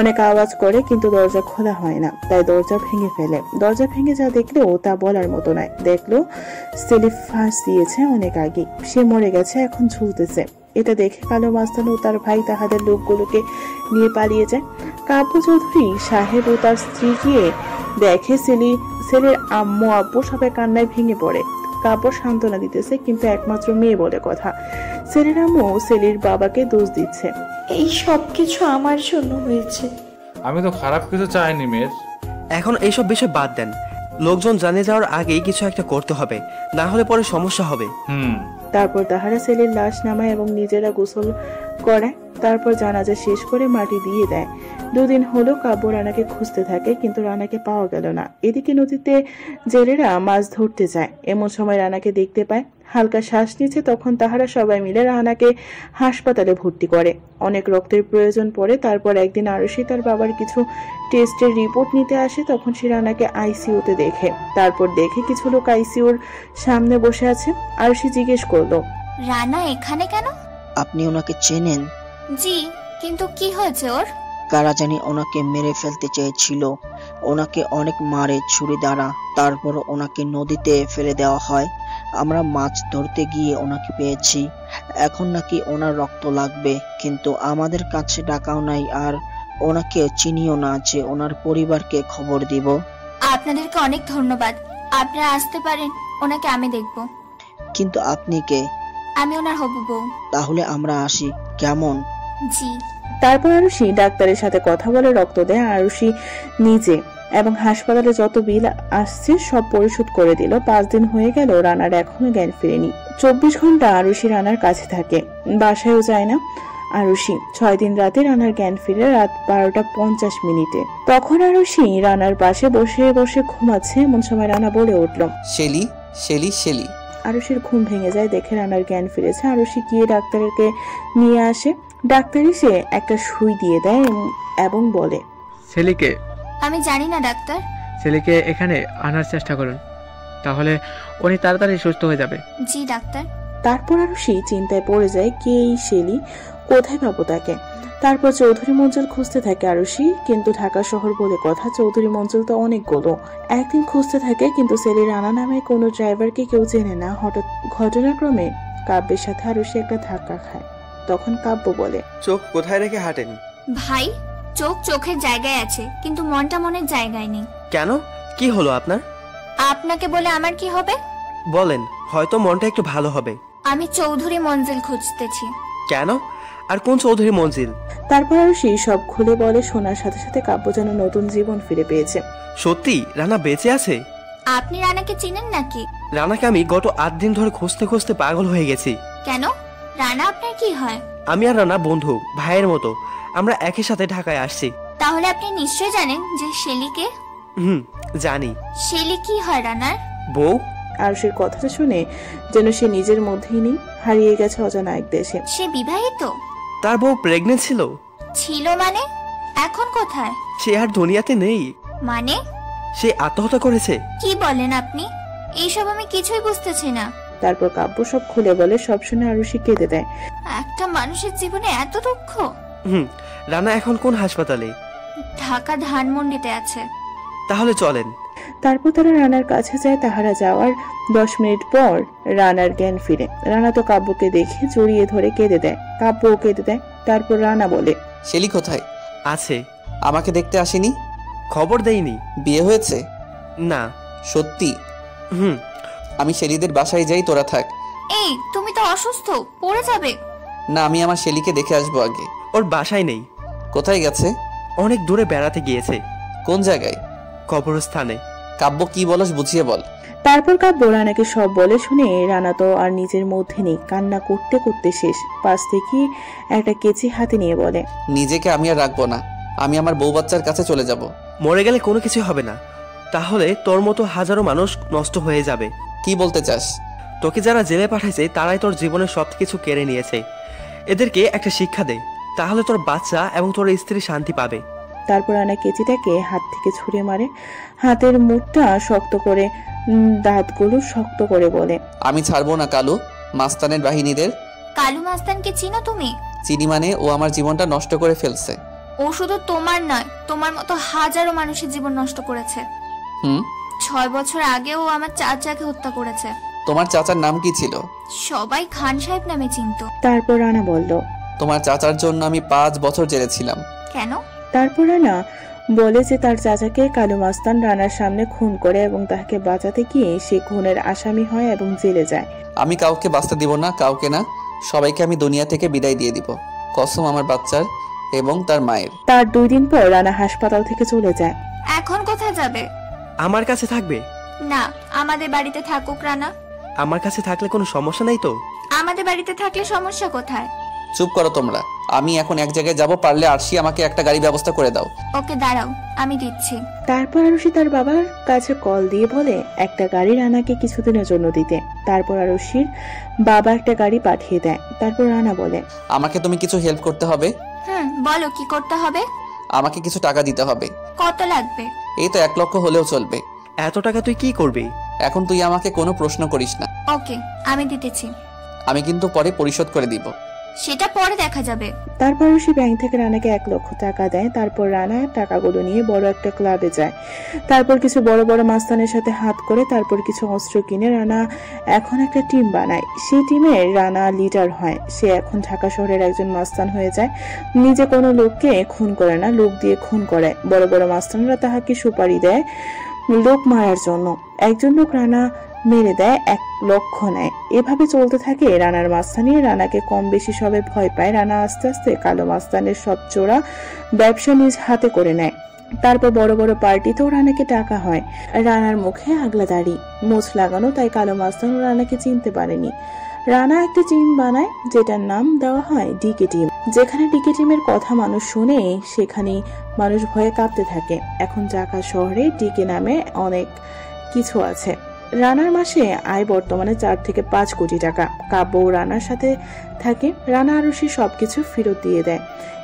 C: অনেক আওয়াজ করে কিন্তু দরজা খোলা হয় না, তাই দরজা ভেঙে ফেলে। দরজা ভেঙে যা দেখলেও তা বলার মতো নয়। দেখল সেলি ফাঁস দিয়েছে অনেক আগে। সে মরে গেছে, এখন ঝুলতেছে। এটা দেখে কালো মাস্তান ও তার ভাই তাহাদের লোকগুলোকে নিয়ে পালিয়ে যায়। কাব্য চৌধুরী সাহেব ও তার স্ত্রী গিয়ে দেখে সেলি ছেলের আম্মু আব্বু সবাই কান্নায় ভেঙে পড়ে। কাব্য সান্ত্বনা দিতেছে কিন্তু একমাত্র মেয়ে বলে কথা। সেলির আম্মু সেলির বাবাকে দোষ দিচ্ছে।
Q: এই সব কিছু আমার জন্য হয়েছে।
J: আমি তো খারাপ কিছু চাইনি মেয়ের।
F: এখন এইসব বিষয় বাদ দেন। লোকজন জানে যাওয়ার আগেই কিছু একটা করতে হবে। না হলে পরে সমস্যা হবে।
J: হুম।
C: তারপর তাহারা ছেলের লাশ নামায় এবং নিজেরা গোসল করায় তারপর জানাজা শেষ করে মাটি দিয়ে দেয়। দুদিন হলো কাব্য রানাকে খুঁজতে থাকে কিন্তু রানাকে পাওয়া গেল না। এদিকে নদীতে জেলেরা মাছ ধরতে যায়। এমন সময় রানাকে দেখতে পায় হালকা শ্বাস নিচ্ছে তখন তাহারা সবাই মিলে রানাকে হাসপাতালে ভর্তি করে। অনেক রক্তের প্রয়োজন পড়ে তারপর একদিন আরশি তার বাবার কিছু টেস্টের রিপোর্ট নিতে আসে তখন সে রানাকে আইসিইউতে দেখে। তারপর দেখে কিছু লোক আইসিইউর সামনে বসে আছে। আরশি জিজ্ঞেস করল
N: রানা এখানে কেন?
O: আপনি ওনাকে চেনেন?
N: জি কিন্তু কি হয়েছে ওর?
O: কারা জানি ওনাকে মেরে ফেলতে চেয়েছিল। ওনাকে অনেক মারে ছুরি দ্বারা। তারপর ওনাকে নদীতে ফেলে দেওয়া হয়। আমরা মাছ ধরতে গিয়ে ওনাকে পেয়েছি। এখন নাকি ওনার রক্ত লাগবে। কিন্তু আমাদের কাছে টাকাও নাই আর ওনাকে চিনিও না যে ওনার পরিবারকে খবর দিব।
N: আপনাদেরকে অনেক ধন্যবাদ। আপনারা আসতে পারেন ওনাকে আমি দেখব।
O: কিন্তু আপনি কে?
N: আমি ওনার হবু বউ।
O: তাহলে আমরা আসি। কেমন?
N: জি।
C: তারপর আরুষি ডাক্তারের সাথে কথা বলে রক্ত দেয় আরুষি নিজে এবং হাসপাতালে যত বিল আসছে সব পরিশোধ করে দিল। পাঁচ দিন হয়ে গেল রানার এখনও জ্ঞান ফেরেনি। চব্বিশ ঘণ্টা আরুষি রানার কাছে থাকে। বাসায়ও যায় না আরুষি। ছয় দিন রাতে রানার জ্ঞান ফিরে রাত বারোটা পঞ্চাশ মিনিটে। তখন আরুষি রানার পাশে বসে বসে ঘুমাচ্ছে এমন সময় রানা বলে উঠল
A: শেলি শেলি শেলি।
C: আরুষির ঘুম ভেঙে যায় দেখে রানার জ্ঞান ফিরেছে। আরুষি গিয়ে ডাক্তারকে নিয়ে আসে। ডাক্তার এসে একটা সুই দিয়ে দেয় এবং- এবং বলে
M: ছেলেকে
N: আমি জানি না ডাক্তার।
M: ছেলেকে এখানে আনার চেষ্টা করুন তাহলে উনি তাড়াতাড়ি সুস্থ হয়ে যাবে।
N: জি ডাক্তার।
C: তারপর আরও সেই চিন্তায় পড়ে যায় কে এই শেলি কোথায় পাবো তাকে? তারপর চৌধুরী মঞ্চল খুঁজতে থাকে আরুষি কিন্তু ঢাকা শহর বলে কথা চৌধুরী মঞ্চল তো অনেক অনেকগুলো একদিন খুঁজতে থাকে কিন্তু সেলি রানা নামে কোনো ড্রাইভারকে কেউ চেনে না। হঠাৎ ঘটনাক্রমে কাব্যের সাথে আরুষি একটা ধাক্কা খায়। তখন কাব্য বলে
F: চোখ কোথায় রেখে হাঁটেন?
N: ভাই চোখ চোখের জায়গায় আছে কিন্তু মনটা মনের জায়গায় নেই।
F: কেন? কি হলো আপনার?
N: আপনাকে বলে আমার কি হবে?
F: বলেন হয়তো মনটা একটু ভালো হবে।
N: আমি চৌধুরী মঞ্জিল খুঁজতেছি।
F: কেন? আর কোন চৌধুরী মঞ্জিল?
C: তারপর আর সেই সব খুলে বলে শোনার সাথে সাথে কাব্য যেন নতুন জীবন ফিরে পেয়েছে।
F: সত্যি? রানা বেঁচে আছে?
N: আপনি রানাকে চিনেন নাকি?
F: রানাকে আমি গত আট দিন ধরে খুঁজতে খুঁজতে পাগল হয়ে গেছি।
N: কেন? রানা আপনার কি হয়?
F: আমি আর রানা বন্ধু ভাইয়ের মতো। আমরা একই সাথে ঢাকায় আসছি।
N: তাহলে আপনি নিশ্চয় জানেন যে শেলিকে
F: হুম জানি।
N: শেলি কি হয় রানার?
F: বউ?
C: আরুষির কথাটা শুনে যেন সে নিজের মধ্যেই নেই হারিয়ে গেছে অজানা এক দেশে।
N: সে বিবাহিত?
F: তার বউ প্রেগনেন্ট ছিল।
N: ছিল মানে? এখন কোথায়?
F: সে আর দুনিয়াতে নেই।
N: মানে?
F: সে আত্মহত্যা করেছে।
N: কি বলেন আপনি? এইসব আমি কিছুই বুঝতেছি না।
C: তারপর কাব্য সব খুলে বলে সব শুনে আরুষি কেঁদে দেয়।
N: একটা মানুষের জীবনে এত দুঃখ?
F: হুম রানা এখন কোন হাসপাতালে?
N: ঢাকা ধানমন্ডিতে আছে।
F: তাহলে চলেন।
C: তারপর তারা রানার কাছে যায় তাহারা যাওয়ার দশ মিনিট পর রানার জ্ঞান ফিরে। রানা তো কাব্যকে দেখে জড়িয়ে ধরে কেঁদে দেয়। কাব্যও কেঁদে দেয়। তারপর রানা বলে
A: শেলি কোথায়?
F: আছে।
A: আমাকে দেখতে আসেনি?
F: খবর দেয়নি
A: বিয়ে হয়েছে?
F: না।
A: সত্যি?
F: হুম
A: আমি শেলিদের বাসায় যাই তোরা থাক।
N: এই তুমি তো অসুস্থ পড়ে যাবে।
A: না আমি আমার শেলিকে দেখে আসব আগে।
F: ওর বাসায় নেই।
A: কোথায় গেছে?
F: অনেক দূরে বেড়াতে গিয়েছে।
A: কোন জায়গায়?
F: কবরস্থানে।
A: কাব্য কি বলস বুঝিয়ে বল।
C: তারপর কাব্য রানাকে সব বলে শুনে রানা তো আর নিজের মধ্যে নেই কান্না করতে করতে শেষ। পাশ থেকে একটা কেচি হাতে নিয়ে বলে
A: নিজেকে আমি আর রাখব না আমি আমার বউ বাচ্চার কাছে চলে যাব।
F: মরে গেলে কোনো কিছু হবে না। তাহলে তোর মতো হাজারো মানুষ নষ্ট হয়ে যাবে।
A: কি বলতে চাস?
F: তোকে যারা জেলে পাঠাইছে তারাই তোর জীবনের সব কিছু কেড়ে নিয়েছে। এদেরকে একটা শিক্ষা দে তাহলে তোর বাচ্চা এবং তোর স্ত্রী শান্তি পাবে।
C: তারপর রানা কেচিটাকে হাত থেকে ছুঁড়ে মারে। হাতের মুঠটা শক্ত করে দাঁতগুলো শক্ত করে বলে।
A: আমি ছাড়বো না কালু। মাস্তানের বাহিনীদের।
N: কালু মাস্তানকে চিনো তুমি?
A: চিনি মানে ও আমার জীবনটা নষ্ট করে ফেলছে।
N: ও শুধু তোমার নয় তোমার মতো হাজারো মানুষের জীবন নষ্ট করেছে।
A: হুম?
N: ছয় বছর আগেও আমার চাচাকে হত্যা করেছে।
A: তোমার চাচার নাম কি ছিল?
N: সবাই খান সাহেব নামে চিনতো।
C: তারপর রানা বলল
A: তোমার চাচার জন্য আমি পাঁচ বছর জেলে ছিলাম।
N: কেন?
C: তারপর রানা বলে যে তার চাচাকে কালু মাস্তান রানার সামনে খুন করে এবং তাকে বাঁচাতে গিয়ে সে খুনের আসামি হয় এবং জেলে যায়।
A: আমি কাউকে বাঁচতে দিব না কাউকে না। সবাইকে আমি দুনিয়া থেকে বিদায় দিয়ে দিব কসম আমার বাচ্চার এবং তার মায়ের।
C: তার দুই দিন পর রানা হাসপাতাল থেকে চলে যায়।
N: এখন কোথায় যাবে?
F: আমার কাছে থাকবে?
N: না আমাদের বাড়িতে থাকুক রানা।
F: আমার কাছে থাকলে কোনো সমস্যা নাই তো?
N: আমাদের বাড়িতে থাকলে সমস্যা কোথায়?
A: চুপ করো তোমরা। আমি এখন এক জায়গায় যাব পারলে আরশি আমাকে একটা গাড়ি ব্যবস্থা করে দাও।
N: ওকে দাঁড়াও আমি দিচ্ছি।
C: তারপর আরুষি তার বাবার কাছে কল দিয়ে বলে একটা গাড়ি রানাকে কিছুদিনের জন্য দিতে। তারপর আরুষির বাবা একটা গাড়ি পাঠিয়ে দেয়। তারপর রানা বলে
A: আমাকে তুমি কিছু হেল্প করতে হবে?
N: হুম বলো কি করতে হবে?
A: আমাকে কিছু টাকা দিতে হবে।
N: কত লাগবে?
A: এই তো এক লক্ষ হলেও চলবে।
F: এত টাকা তুই কি করবি?
A: এখন তুই আমাকে কোনো প্রশ্ন করিস না।
N: ওকে আমি দিতেছি।
A: আমি কিন্তু পরে পরিশোধ করে দিব।
N: সেটা পরে দেখা যাবে।
C: তারপর সে ব্যাংক থেকে রানাকে এক লক্ষ টাকা দেয়। তারপর রানা টাকাগুলো নিয়ে বড় একটা ক্লাবে যায়। তারপর কিছু বড় বড় মাস্তানের সাথে হাত করে তারপর কিছু অস্ত্র কিনে রানা এখন একটা টিম বানায়। সেই টিমের রানা লিডার হয়। সে এখন ঢাকা শহরের একজন মাস্তান হয়ে যায়। নিজে কোনো লোককে খুন করে না, লোক দিয়ে খুন করে। বড় বড় মাস্তানরা তাহাকে সুপারি দেয় লোক মারার জন্য। একজন লোক রানা মেরে দেয় এক লক্ষ নেয় এভাবে চলতে থাকে রানার মাস্তানি। রানাকে কম বেশি সবে ভয় পায়। রানা আস্তে আস্তে কালো মাস্তানের সব চোরা ব্যবসা নিজ হাতে করে নেয়। তারপর বড় বড় পার্টিতেও রানাকে টাকা হয়। রানার মুখে আগলা দাড়ি, মোচ লাগানো, তাই কালো মাস্তানও রানাকে চিনতে পারেনি। রানা একটা টিম বানায়, যেটার নাম দেওয়া হয় ডিকে টিম। যেখানে ডিকে টিমের কথা মানুষ শুনে সেখানে মানুষ ভয়ে কাঁপতে থাকে। এখন ঢাকা শহরে ডিকে নামে অনেক কিছু আছে। রানার মাসে আয় বর্তমানে চার থেকে পাঁচ কোটি টাকা। কাব্য ও রানার সাথে থাকে, রানা আরশি সবকিছু ফেরত দিয়ে দেয়।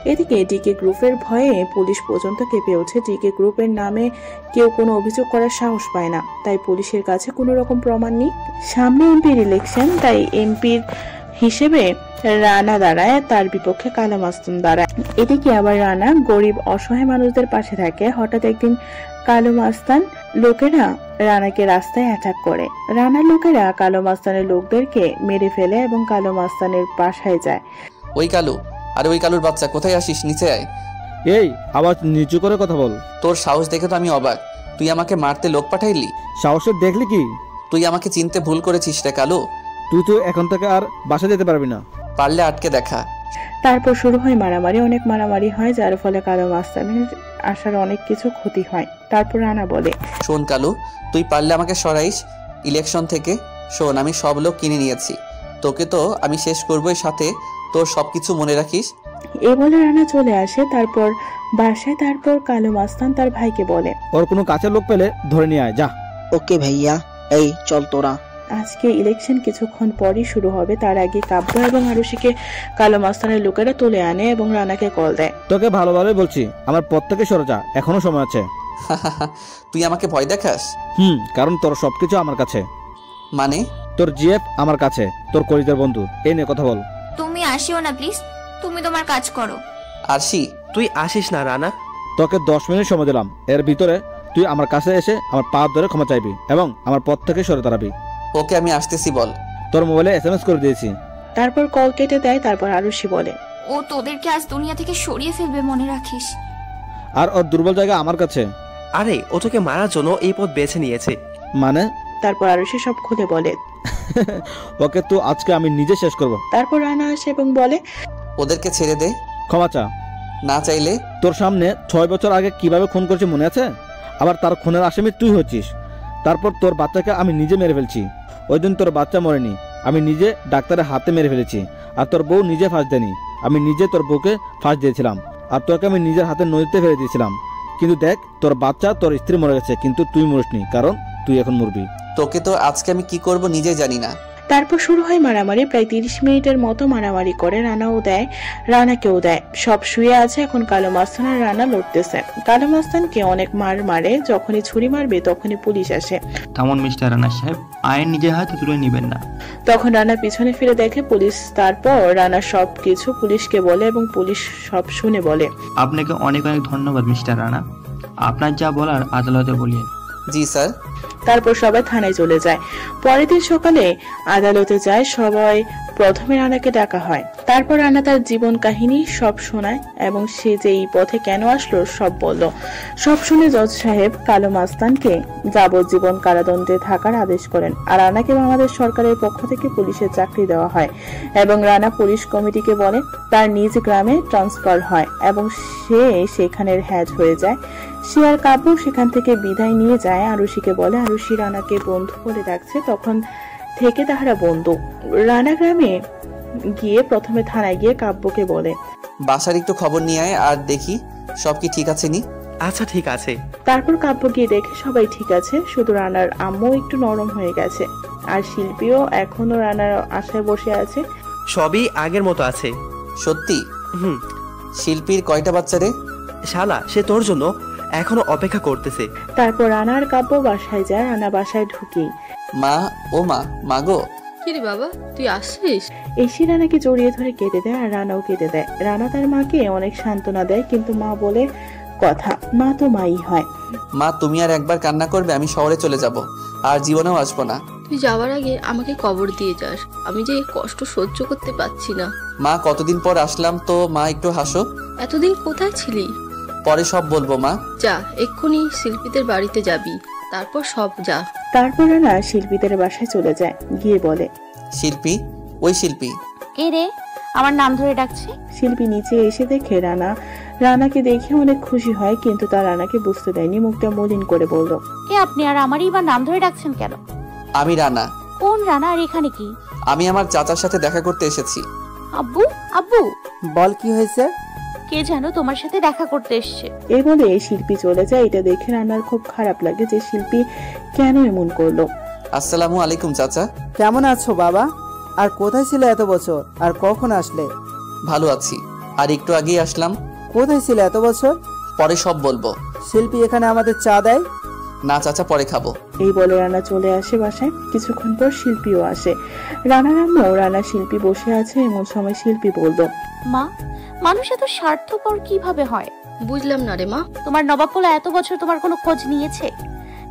C: এদিকে ডিকে গ্রুপের ভয়ে পুলিশ পর্যন্ত কেঁপে ওঠে। ডিকে গ্রুপের নামে কেউ কোনো অভিযোগ করার সাহস পায় না। তাই পুলিশের কাছে কোনো রকম প্রমাণ নেই। সামনে এমপির ইলেকশন, তাই এমপির হিসেবে রানা দাঁড়ায়, তার বিপক্ষে কালা মাস্তুম দাঁড়ায়। এদিকে আবার রানা গরিব, অসহায় মানুষদের পাশে থাকে। হঠাৎ একদিন কালো মাস্তান লোকেরা রানাকে রাস্তায় অ্যাটাক করে। রানার লোকেরা কালো মাস্তানের লোকদেরকে মেরে ফেলে এবং কালো মাস্তানের বাসায় যায়।
A: ওই কালু আরে ওই কালুর বাচ্চা কোথায় আসিস? নিচে আয়।
H: এই আবার নিচু করে কথা বল।
A: তোর সাহস দেখে তো আমি অবাক। তুই আমাকে মারতে লোক পাঠাইলি?
H: সাহসের দেখলি কি?
A: তুই আমাকে চিনতে ভুল করেছিস রে কালু।
H: তুই তো এখন থেকে আর বাসা যেতে পারবি না।
A: পারলে আটকে দেখা।
C: তারপর শুরু হয় মারামারি অনেক মারামারি হয় যার ফলে কালো মাস্তানের আসার অনেক কিছু ক্ষতি হয়। তারপর রানা বলে
A: শোন কালু তুই পারলে আমাকে সরাইস ইলেকশন থেকে। শোন আমি সব লোক কিনে নিয়েছি। তোকে তো আমি শেষ করবোই সাথে তোর সব কিছু মনে রাখিস?
C: এ বলে রানা চলে আসে তারপর বাসায় তারপর কালো মাস্তান তার ভাইকে বলে
H: ওর কোনো কাছের লোক পেলে ধরে নিয়ে আয় যা।
O: ওকে ভাইয়া এই চল তোরা।
C: আজকে ইলেকশন কিছুক্ষণ পরই শুরু হবে। তার আগে কাব্য এবং আরুষিকে কালো মাস্তানের লোকেরা তুলে আনে এবং রানাকে কল দেয়।
H: তোকে ভালোভাবে বলছি আমার পথ থেকে সরে যা এখনও সময় আছে। [laughs]
A: তুই আমাকে ভয় দেখাস?
H: হুম কারণ তোর সবকিছু আমার কাছে।
A: মানে?
H: তোর জিএফ আমার কাছে তোর কলিজার বন্ধু। এই নিয়ে কথা বল।
N: তুমি আসিও না প্লিজ তুমি তোমার কাজ করো।
A: আরশি?
F: তুই আসিস না রানা।
H: তোকে দশ মিনিট সময় দিলাম। এর ভিতরে তুই আমার কাছে এসে আমার পা ধরে ক্ষমা চাইবি এবং আমার পথ থেকে সরে দাঁড়াবি।
A: ওকে আমি আসতেছি বল।
H: তোর মোবাইলে এস এম এস করে দিয়েছি।
C: তারপর কল কেটে দেয় তারপর আরুষি বলে।
N: ও তোদেরকে আজ দুনিয়া থেকে সরিয়ে ফেলবে মনে রাখিস।
H: আর ওর দুর্বল জায়গা আমার কাছে।
F: আরে ও তোকে মারার জন্য এই পথ বেছে নিয়েছে।
H: মানে?
C: তারপর আরুষি সব খুলে বলে। [laughs]
H: ওকে তো আজকে আমি নিজে শেষ করব।
C: তারপর রানা আসে এবং বলে
A: ওদেরকে ছেড়ে দে।
H: ক্ষমা চা।
A: না চাইলে?
H: তোর সামনে ছয় বছর আগে কীভাবে খুন করেছি মনে আছে? আবার তার খুনের আসামি তুই হচ্ছিস। তারপর তোর বাচ্চাকে আমি নিজে মেরে ফেলছি। ওই দিন তোর বাচ্চা মরেনি। আমি নিজে ডাক্তারের হাতে মেরে ফেলেছি, আর তোর বউ নিজে ফাঁস দেয়নি। আমি নিজে তোর বউকে ফাঁস দিয়েছিলাম, আর তোকে আমি নিজের হাতে নদীতে ফেলে দিয়েছিলাম। কিন্তু দেখ, তোর বাচ্চা তোর স্ত্রী মরে গেছে, কিন্তু তুই মরিসনি, কারণ তুই এখন মরবি।
A: তোকে তো আজকে আমি কি করব নিজে জানি না।
C: তারপর শুরু হয় মারামারি প্রায় তিরিশ মিনিটের মতো মারামারি করে রানাও দেয় রানাকেও দেয়। সব শুয়ে আছে এখন কালো মাস্তান আর রানা লড়তেছে। কালো মাস্তানকে অনেক মার মারে যখনই ছুরি মারবে তখনই পুলিশ আসে।
G: থামুন মিস্টার রানা সাহেব আইন নিজের হাতে তুলে নেবেন না।
C: তখন রানা পিছনে ফিরে দেখে পুলিশ তারপর রানা সব কিছু পুলিশকে বলে এবং পুলিশ সব শুনে বলে।
G: আপনাকে অনেক অনেক ধন্যবাদ মিস্টার রানা। আপনার যা বলার আদালতে বলিয়ে
A: জি, স্যার।
C: তারপর সবাই থানায় চলে যায়। পরের দিন সকালে আদালতে যায়, সবাই প্রথমে রানাকে ডাকা হয়। তারপর রানা তার জীবন কাহিনী সব শোনায় এবং সে যে এই পথে কেন আসলো সব বলল। সব শুনে জজ সাহেব কালো মাস্তানকে যাবজ্জীবন কারাদণ্ডে থাকার আদেশ করেন। আর রানাকে বাংলাদেশ সরকারের পক্ষ থেকে পুলিশের চাকরি দেওয়া হয় এবং রানা পুলিশ কমিটিকে বলে, তার নিজ গ্রামে ট্রান্সফার হয় এবং সে সেখানের হ্যাজ হয়ে যায়। সে আর কাব্য সেখান থেকে বিদায় নিয়ে যায়। আরুষিকে বলে আরুষি রানাকে বন্ধু বলে ডাকছে। তখন থেকে তাহারা বন্ধু। রানা গ্রামে গিয়ে প্রথমে থানায় গিয়ে কাব্যকে বলে
A: বাসার একটু খবর নিয়ে আয় আর দেখি সব কি ঠিক আছে নি?
F: আচ্ছা ঠিক আছে।
C: তারপর কাব্য গিয়ে দেখে সবাই ঠিক আছে শুধু রানার আম্মু একটু নরম হয়ে গেছে। আর শিল্পীও এখনও রানার আশায় বসে আছে।
F: সবই আগের মতো আছে।
A: সত্যি?
F: হুম।
A: শিল্পীর কয়টা বাচ্চা রে?
F: শালা সে তোর জন্য এখনও অপেক্ষা করতেছে।
C: তারপর রানার কাব্য বাসায় যায় রানা বাসায় ঢুকেই
A: মা ও মা মাগো
B: কিরে বাবা তুই আসছিস?
C: এসে রানাকে জড়িয়ে ধরে কেঁদে দেয় আর রানাও কেঁদে দেয়। রানা তার মাকে অনেক সান্ত্বনা দেয় কিন্তু মা বলে কথা মা তো মাই হয়।
A: মা তুমি আর একবার কান্না করবে আমি শহরে চলে যাব। আর জীবনেও আসব না।
B: তুই যাওয়ার আগে আমাকে কবর দিয়ে যাস। আমি যে কষ্ট সহ্য করতে পারছি না।
A: মা কতদিন পর আসলাম তো মা একটু হাসো।
B: এতদিন কোথায় ছিলি?
A: পরে সব বলব মা।
B: যা এক্ষুনি শিল্পীদের বাড়িতে যাবি। তারপর সব যা।
C: তারপর রানা শিল্পীদের বাসায় চলে যায় গিয়ে বলে
A: শিল্পী? ওই শিল্পী?
D: কে রে? আমার নাম ধরে ডাকছে?
C: শিল্পী নিচে এসে দেখে রানা। রানাকে দেখে অনেক খুশি হয় কিন্তু তার রানাকে বুঝতে দেয়নি মুখটা মলিন করে বলল
D: কে আপনি আর আমারই বা নাম ধরে ডাকছেন কেন?
A: আমি রানা।
D: কোন রানা আর এখানে কি?
A: আমি আমার চাচার সাথে দেখা করতে এসেছি।
D: আব্বু আব্বু।
E: বল কি হয়েছে?
D: কে যেন তোমার সাথে দেখা করতে এসছে।
C: এই বলে শিল্পী চলে যায়। এটা দেখে রানার খুব খারাপ লাগে যে শিল্পী কেন এমন করল।
A: আসসালামু আলাইকুম চাচা।
E: কেমন আছো বাবা? আর কোথায় ছিল এত বছর? আর কখন আসলে?
A: ভালো আছি। আর একটু আগেই আসলাম।
E: কোথায় ছিল এত বছর?
A: পরে সব বলব।
E: শিল্পী এখানে আমাদের চা দেয়?
A: না চাচা পরে খাব।
C: এই বলে রানা চলে আসে বাসায়। কিছুক্ষণ পর শিল্পীও আসে। রানার আম্মু রানা শিল্পী বসে আছে। এমন সময় শিল্পী বলল
D: মা মানুষ এত স্বার্থপর কীভাবে হয়?
B: বুঝলাম না রে মা।
D: তোমার নবাবপোলা এত বছর তোমার কোনো খোঁজ নিয়েছে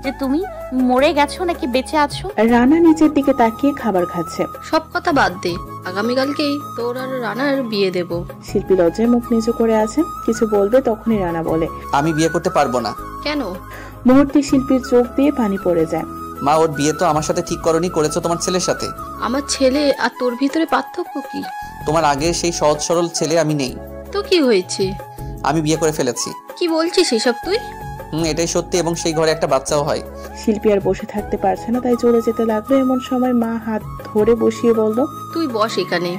D: যে তুমি মরে গেছো নাকি বেঁচে আছো?
C: রানা নিচের দিকে তাকিয়ে খাবার খাচ্ছে।
B: সব কথা বাদ দে। আগামীকালকেই তোর আর রানার বিয়ে দেব।
C: শিল্পী লজ্জায় মুখ নিচু করে আছে। কিছু বলবে তখনই রানা বলে
A: আমি বিয়ে করতে পারব না।
B: কেন?
C: মুহূর্তে শিল্পীর চোখ দিয়ে পানি পড়ে যায়।
A: মা ওর বিয়ে তো আমার সাথে ঠিক করনি করেছ তোমার ছেলের সাথে।
B: আমার ছেলে আর তোর ভিতরে পার্থক্য কি?
A: তোমার আগে সেই সহজ সরল ছেলে আমি নেই।
B: তো কি হয়েছে?
A: আমি বিয়ে করে ফেলেছি।
B: কি বলছিস এসব তুই?
A: হুম এটাই সত্যি এবং সেই ঘরে একটা বাচ্চাও হয়।
C: শিল্পী আর বসে থাকতে পারছে না তাই চলে যেতে লাগল। এমন সময় মা হাত ধরে বসিয়ে বলল
B: তুই বস এখানে।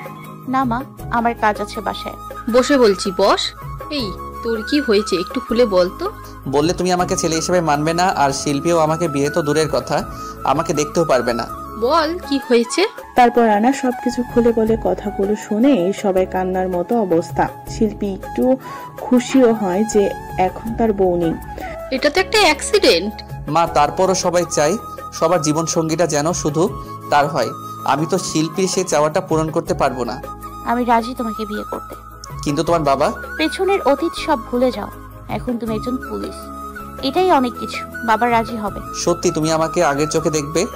D: না মা আমার কাজ আছে বাসায়।
B: বসে বলছি বস। এই তোর কি হয়েছে? একটু খুলে বল তো।
A: বললে তুমি আমাকে ছেলে হিসেবে মানবে না আর শিল্পীও আমাকে বিয়ে তো দূরের কথা আমাকে দেখতেও পারবে না।
B: বল কি হয়েছে?
C: তারপর রানা সবকিছু খুলে বলে কথাগুলো শুনে সবাই কান্নার মতো অবস্থা। শিল্পী একটু খুশিও হয় যে এখন তার বউ নেই।
B: এটা তো একটা অ্যাক্সিডেন্ট
A: মা তারপরও সবাই চাই সবার জীবন সঙ্গীটা যেন শুধু তার হয়। আমি তো শিল্পীর সেই চাওয়াটা পূরণ করতে পারব না।
D: আমি রাজি তোমাকে বিয়ে করতে।
A: কিন্তু তোমার বাবা?
D: পেছনের অতীত সব ভুলে যাও। এখন তুমি একজন পুলিশ। এটাই অনেক কিছু। বাবা রাজি হবে।
A: সত্যি তুমি আমাকে আগের চোখে দেখবে?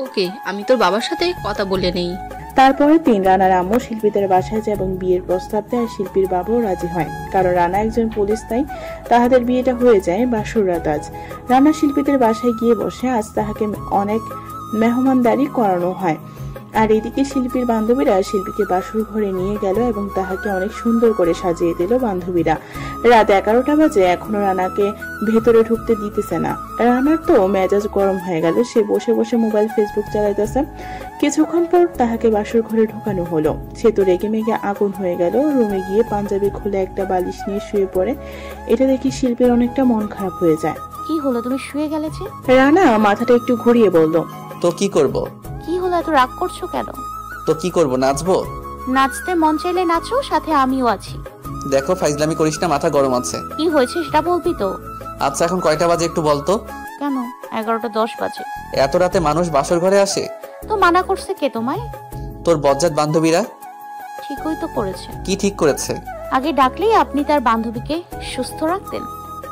B: ওকে আমি তোর বাবার সাথে কথা বলে নেই।
C: তারপরে দিন রানার আম্মু শিল্পীদের বাসায় যায় এবং বিয়ের প্রস্তাব দেয় আর শিল্পীর বাবাও রাজি হয়। কারণ রানা একজন পুলিশ তাই তাহাদের বিয়েটা হয়ে যায় বাসুর রাত আজ। রানা শিল্পীদের বাসায় গিয়ে বসে আজ তাহাকে অনেক মেহমানদারি করানো হয়। আর এদিকে শিল্পীর বান্ধবীরা শিল্পীকে বাসুর ঘরে নিয়ে গেল এবং তাহাকে অনেক সুন্দর করে সাজিয়ে দিল বান্ধবীরা। রাত এগারোটা বাজে এখনও রানাকে ভেতরে ঢুকতে দিতেছে না। রানার তো মেজাজ গরম হয়ে গেল সে বসে বসে মোবাইল ফেসবুক চালাইতেছে। কিছুক্ষণ পর তাহাকে বাসুর ঘরে ঢুকানো হলো। সে তো রেগে মেগে আগুন হয়ে গেল রুমে গিয়ে পাঞ্জাবি খুলে একটা বালিশ নিয়ে শুয়ে পড়ে। এটা দেখি শিল্পীর অনেকটা মন খারাপ হয়ে যায়।
D: কি হলো তুমি শুয়ে গেলে যে?
C: রানা মাথাটা একটু ঘুরিয়ে বলল
A: তো কি করব?
D: কি হলো এত রাগ করছ কেন?
A: তো কি করব নাচবো?
D: নাচতে মন চাইলে নাচো সাথে আমিও আছি।
A: দেখো ফাইজলামি করিস না মাথা গরম আছে।
D: কি হয়েছে সেটা বলবি তো?
A: আচ্ছা এখন কয়টা বাজে একটু বলতো
D: কেন? এগারোটা দশ বাজে।
A: এত রাতে মানুষ বাসর ঘরে আসে?
D: তো মানা করছে কে তোমায়?
A: তোর বজ্জাত বান্ধবীরা?
D: ঠিকই তো করেছে।
A: কি ঠিক করেছে?
D: আগে ডাকলেই আপনি তার বান্ধবীকে সুস্থ রাখতেন।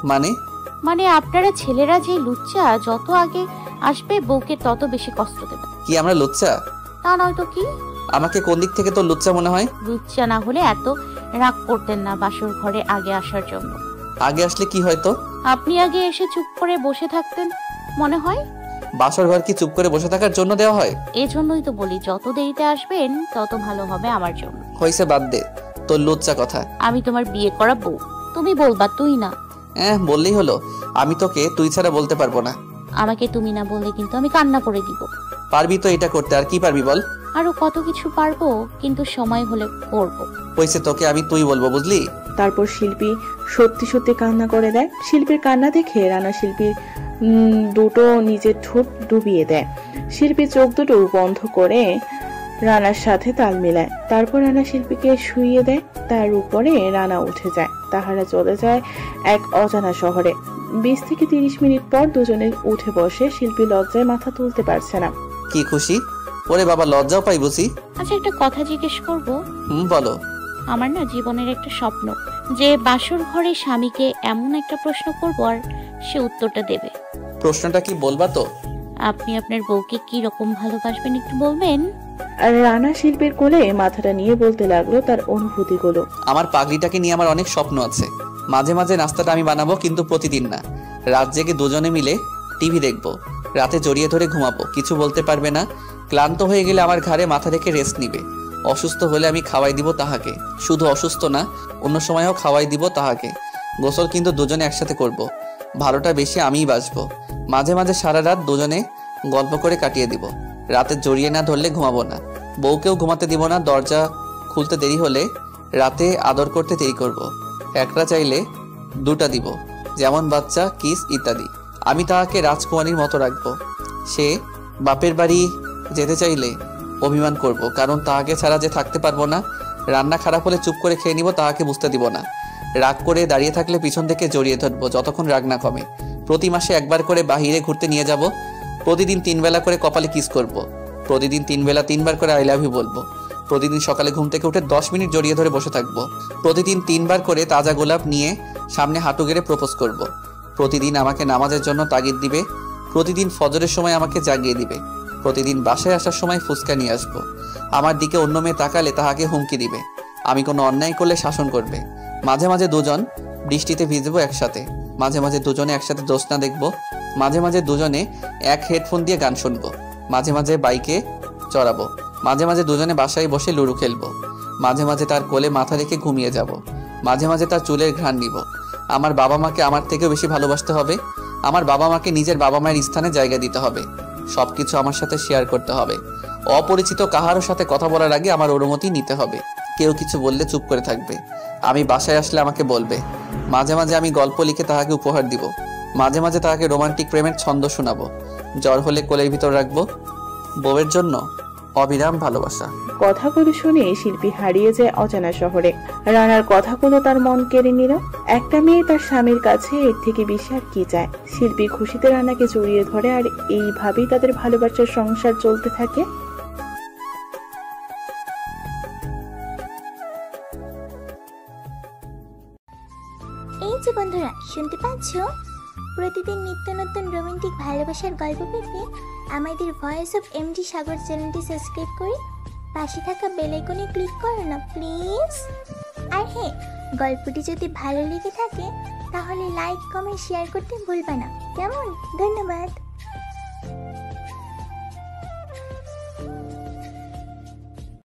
A: মানে?
D: মানে আপনারা ছেলেরা যে লুচ্চা যত আগে আসবে বউকে তত বেশি কষ্ট দেবে।
A: কি আমরা লুচ্চা?
D: তা নয় তো কি?
A: আমাকে কোন দিক থেকে তোর লুচ্চা মনে হয়?
D: লুচ্চা না হলে এত রাগ করতেন না বাসর ঘরে আগে আসার জন্য।
A: আগে আসলে কি হয়তো
D: আপনি আগে এসে চুপ করে বসে থাকতেন মনে হয়?
A: বাসর ঘর কি চুপ করে বসে থাকার জন্য দেওয়া হয়?
D: এজন্যই তো বলি যত দেরিতে আসবেন তত ভালো হবে আমার জন্য।
A: হয়েছে বাদ দে তোর লুচ্চা কথা।
D: আমি তোমার বিয়ে করা বউ তুমি বলবা তুই না।
A: হ্যাঁ বললেই হলো। আমি তোকে তুই ছাড়া বলতে পারব না।
D: আমাকে তুমি না বললে কিন্তু আমি কান্না করে দিব।
A: পারবি তো এটা করতে আর কি পারবি বল?
D: আরও কত কিছু পারব কিন্তু সময় হলে করব।
A: হয়েছে তোকে আমি তুই বলব বুঝলি?
C: তারপর শিল্পী সত্যি সত্যি কান্না করে দেয়। শিল্পীর কান্না দেখে রানা শিল্পীর উম, দুটো নিজের ঠোঁট ডুবিয়ে দেয়। শিল্পী চোখ দুটো বন্ধ করে রানার সাথে তাল মিলায়। তারপর রানা শিল্পীকে শুইয়ে দেয় তার উপরে রানা উঠে যায়। তাহারা চলে যায় এক অজানা শহরে। বিশ থেকে তিরিশ মিনিট পর দুজনে উঠে বসে শিল্পী লজ্জায় মাথা তুলতে পারছে না।
A: কি খুশি? ওরে বাবা লজ্জাও পাই বুঝি।
D: আচ্ছা একটা কথা জিজ্ঞেস করব?
A: হুম বলো।
D: আমার না জীবনের একটা স্বপ্ন যে বাসর ঘরে স্বামীকে এমন একটা প্রশ্ন করব আর সে উত্তরটা দেবে।
A: প্রশ্নটা কি বলবা তো?
D: আপনি আপনার বউকে কি রকম ভালোবাসবেন একটু বলবেন?
C: আর রানা শিল্পের কোলে মাথাটা নিয়ে বলতে লাগল তার অনুভূতিগুলো।
A: আমার পাগড়িটাকে নিয়ে আমার অনেক স্বপ্ন আছে। মাঝে মাঝে নাস্তাটা আমি বানাবো কিন্তু প্রতিদিন না। রাত জেগে দুজনে মিলে টিভি দেখব। রাতে জড়িয়ে ধরে ঘুমাবো। কিছু বলতে পারবে না। ক্লান্ত হয়ে গেলে আমার ঘাড়ে মাথা রেখে রেস্ট নিবে। অসুস্থ হলে আমি খাওয়াই দিব তাহাকে। শুধু অসুস্থ না অন্য সময়ও খাওয়াই দিব তাহাকে। গোসল কিন্তু দুজনে একসাথে করব। ভালোটা বেশি আমিই বাসবো মাঝে মাঝে সারা রাত দুজনে গল্প করে কাটিয়ে দিব। রাতে জড়িয়ে না ধরলে ঘুমাবো না। বউকেও ঘুমাতে দিব না, দরজা খুলতে দেরি হলে রাতে আদর করতে দেরি করব। একটা চাইলে দুটা দিব, যেমন বাচ্চা, কিস ইত্যাদি। আমি তাহাকে রাজকুমারীর মতো রাখব। সে বাপের বাড়ি যেতে চাইলে অভিমান করব, কারণ তাহাকে ছাড়া যে থাকতে পারব না, রান্না খারাপ হলে চুপ করে খেয়ে নিব, তাহাকে বুঝতে দিব না। রাগ করে দাঁড়িয়ে থাকলে পিছন থেকে জড়িয়ে ধরবো, যতক্ষণ রাগ না কমে। প্রতি মাসে একবার করে বাহিরে ঘুরতে নিয়ে যাব, প্রতিদিন তিন বেলা করে কপালে কিস করব। প্রতিদিন তিন বেলা তিনবার করে আই লাভ ইউ বলব, প্রতিদিন সকালে ঘুম থেকে উঠে দশ মিনিট জড়িয়ে ধরে বসে থাকব, প্রতিদিন তিনবার করে তাজা গোলাপ নিয়ে সামনে হাঁটু গেড়ে প্রপোজ করব। প্রতিদিন আমাকে নামাজের জন্য তাগিদ দিবে, প্রতিদিন ফজরের সময় আমাকে জাগিয়ে দিবে, প্রতিদিন বাসায় আসার সময় ফুচকা নিয়ে আসব, আমার দিকে অন্য মেয়ে তাকালে তাহাকে হুমকি দিবে, আমি কোনো অন্যায় করলে শাসন করবে, মাঝে মাঝে দুজন বৃষ্টিতে ভিজবো একসাথে মাঝে মাঝে দুজনে একসাথে জ্যোৎস্না দেখব। মাঝে মাঝে দুজনে এক হেডফোন দিয়ে গান শুনব। মাঝে মাঝে বাইকে চড়াবো। মাঝে মাঝে দুজনে বাসায় বসে লুডু খেলব। মাঝে মাঝে তার কোলে মাথা রেখে ঘুমিয়ে যাব। মাঝে মাঝে তার চুলের ঘ্রাণ নিব। আমার বাবা মাকে আমার থেকেও বেশি ভালোবাসতে হবে। আমার বাবা মাকে নিজের বাবা মায়ের স্থানে জায়গা দিতে হবে। সবকিছু আমার সাথে শেয়ার করতে হবে। অপরিচিত কাহারও সাথে কথা বলার আগে আমার অনুমতি নিতে হবে। কেউ কিছু বললে চুপ করে থাকবে। আমি বাসায় আসলে আমাকে বলবে। মাঝে মাঝে আমি গল্প লিখে তাহাকে উপহার দিব। মাঝে মাঝে তাহাকে রোমান্টিক প্রেমের ছন্দ শোনাবো। জ্বর হলে কোলের ভিতর রাখব। বউয়ের জন্য অবিরাম ভালোবাসা।
C: কথাগুলো শুনে শিল্পী হারিয়ে যায় অজানা শহরে। রানার কথাগুলো তার মন কেড়ে নিল। একটা মেয়ে তার স্বামীর কাছে এর থেকে বেশি আর কি চায়? শিল্পী খুশিতে রানাকে জড়িয়ে ধরে আর এইভাবেই তাদের ভালোবাসার সংসার চলতে থাকে।
R: পাচ্ছ প্রতিদিন নিত্য নতুন রোমান্টিক ভালোবাসার গল্প পেতে আমাদের ভয়েস অফ এমডি সাগর চ্যানেলটি সাবস্ক্রাইব করে পাশে থাকা বেলাইকনে ক্লিক করো না প্লিজ আর হ্যাঁ গল্পটি যদি ভালো লেগে থাকে, তাহলে লাইক কমেন্ট শেয়ার করতে ভুলবে না। কেমন? ধন্যবাদ।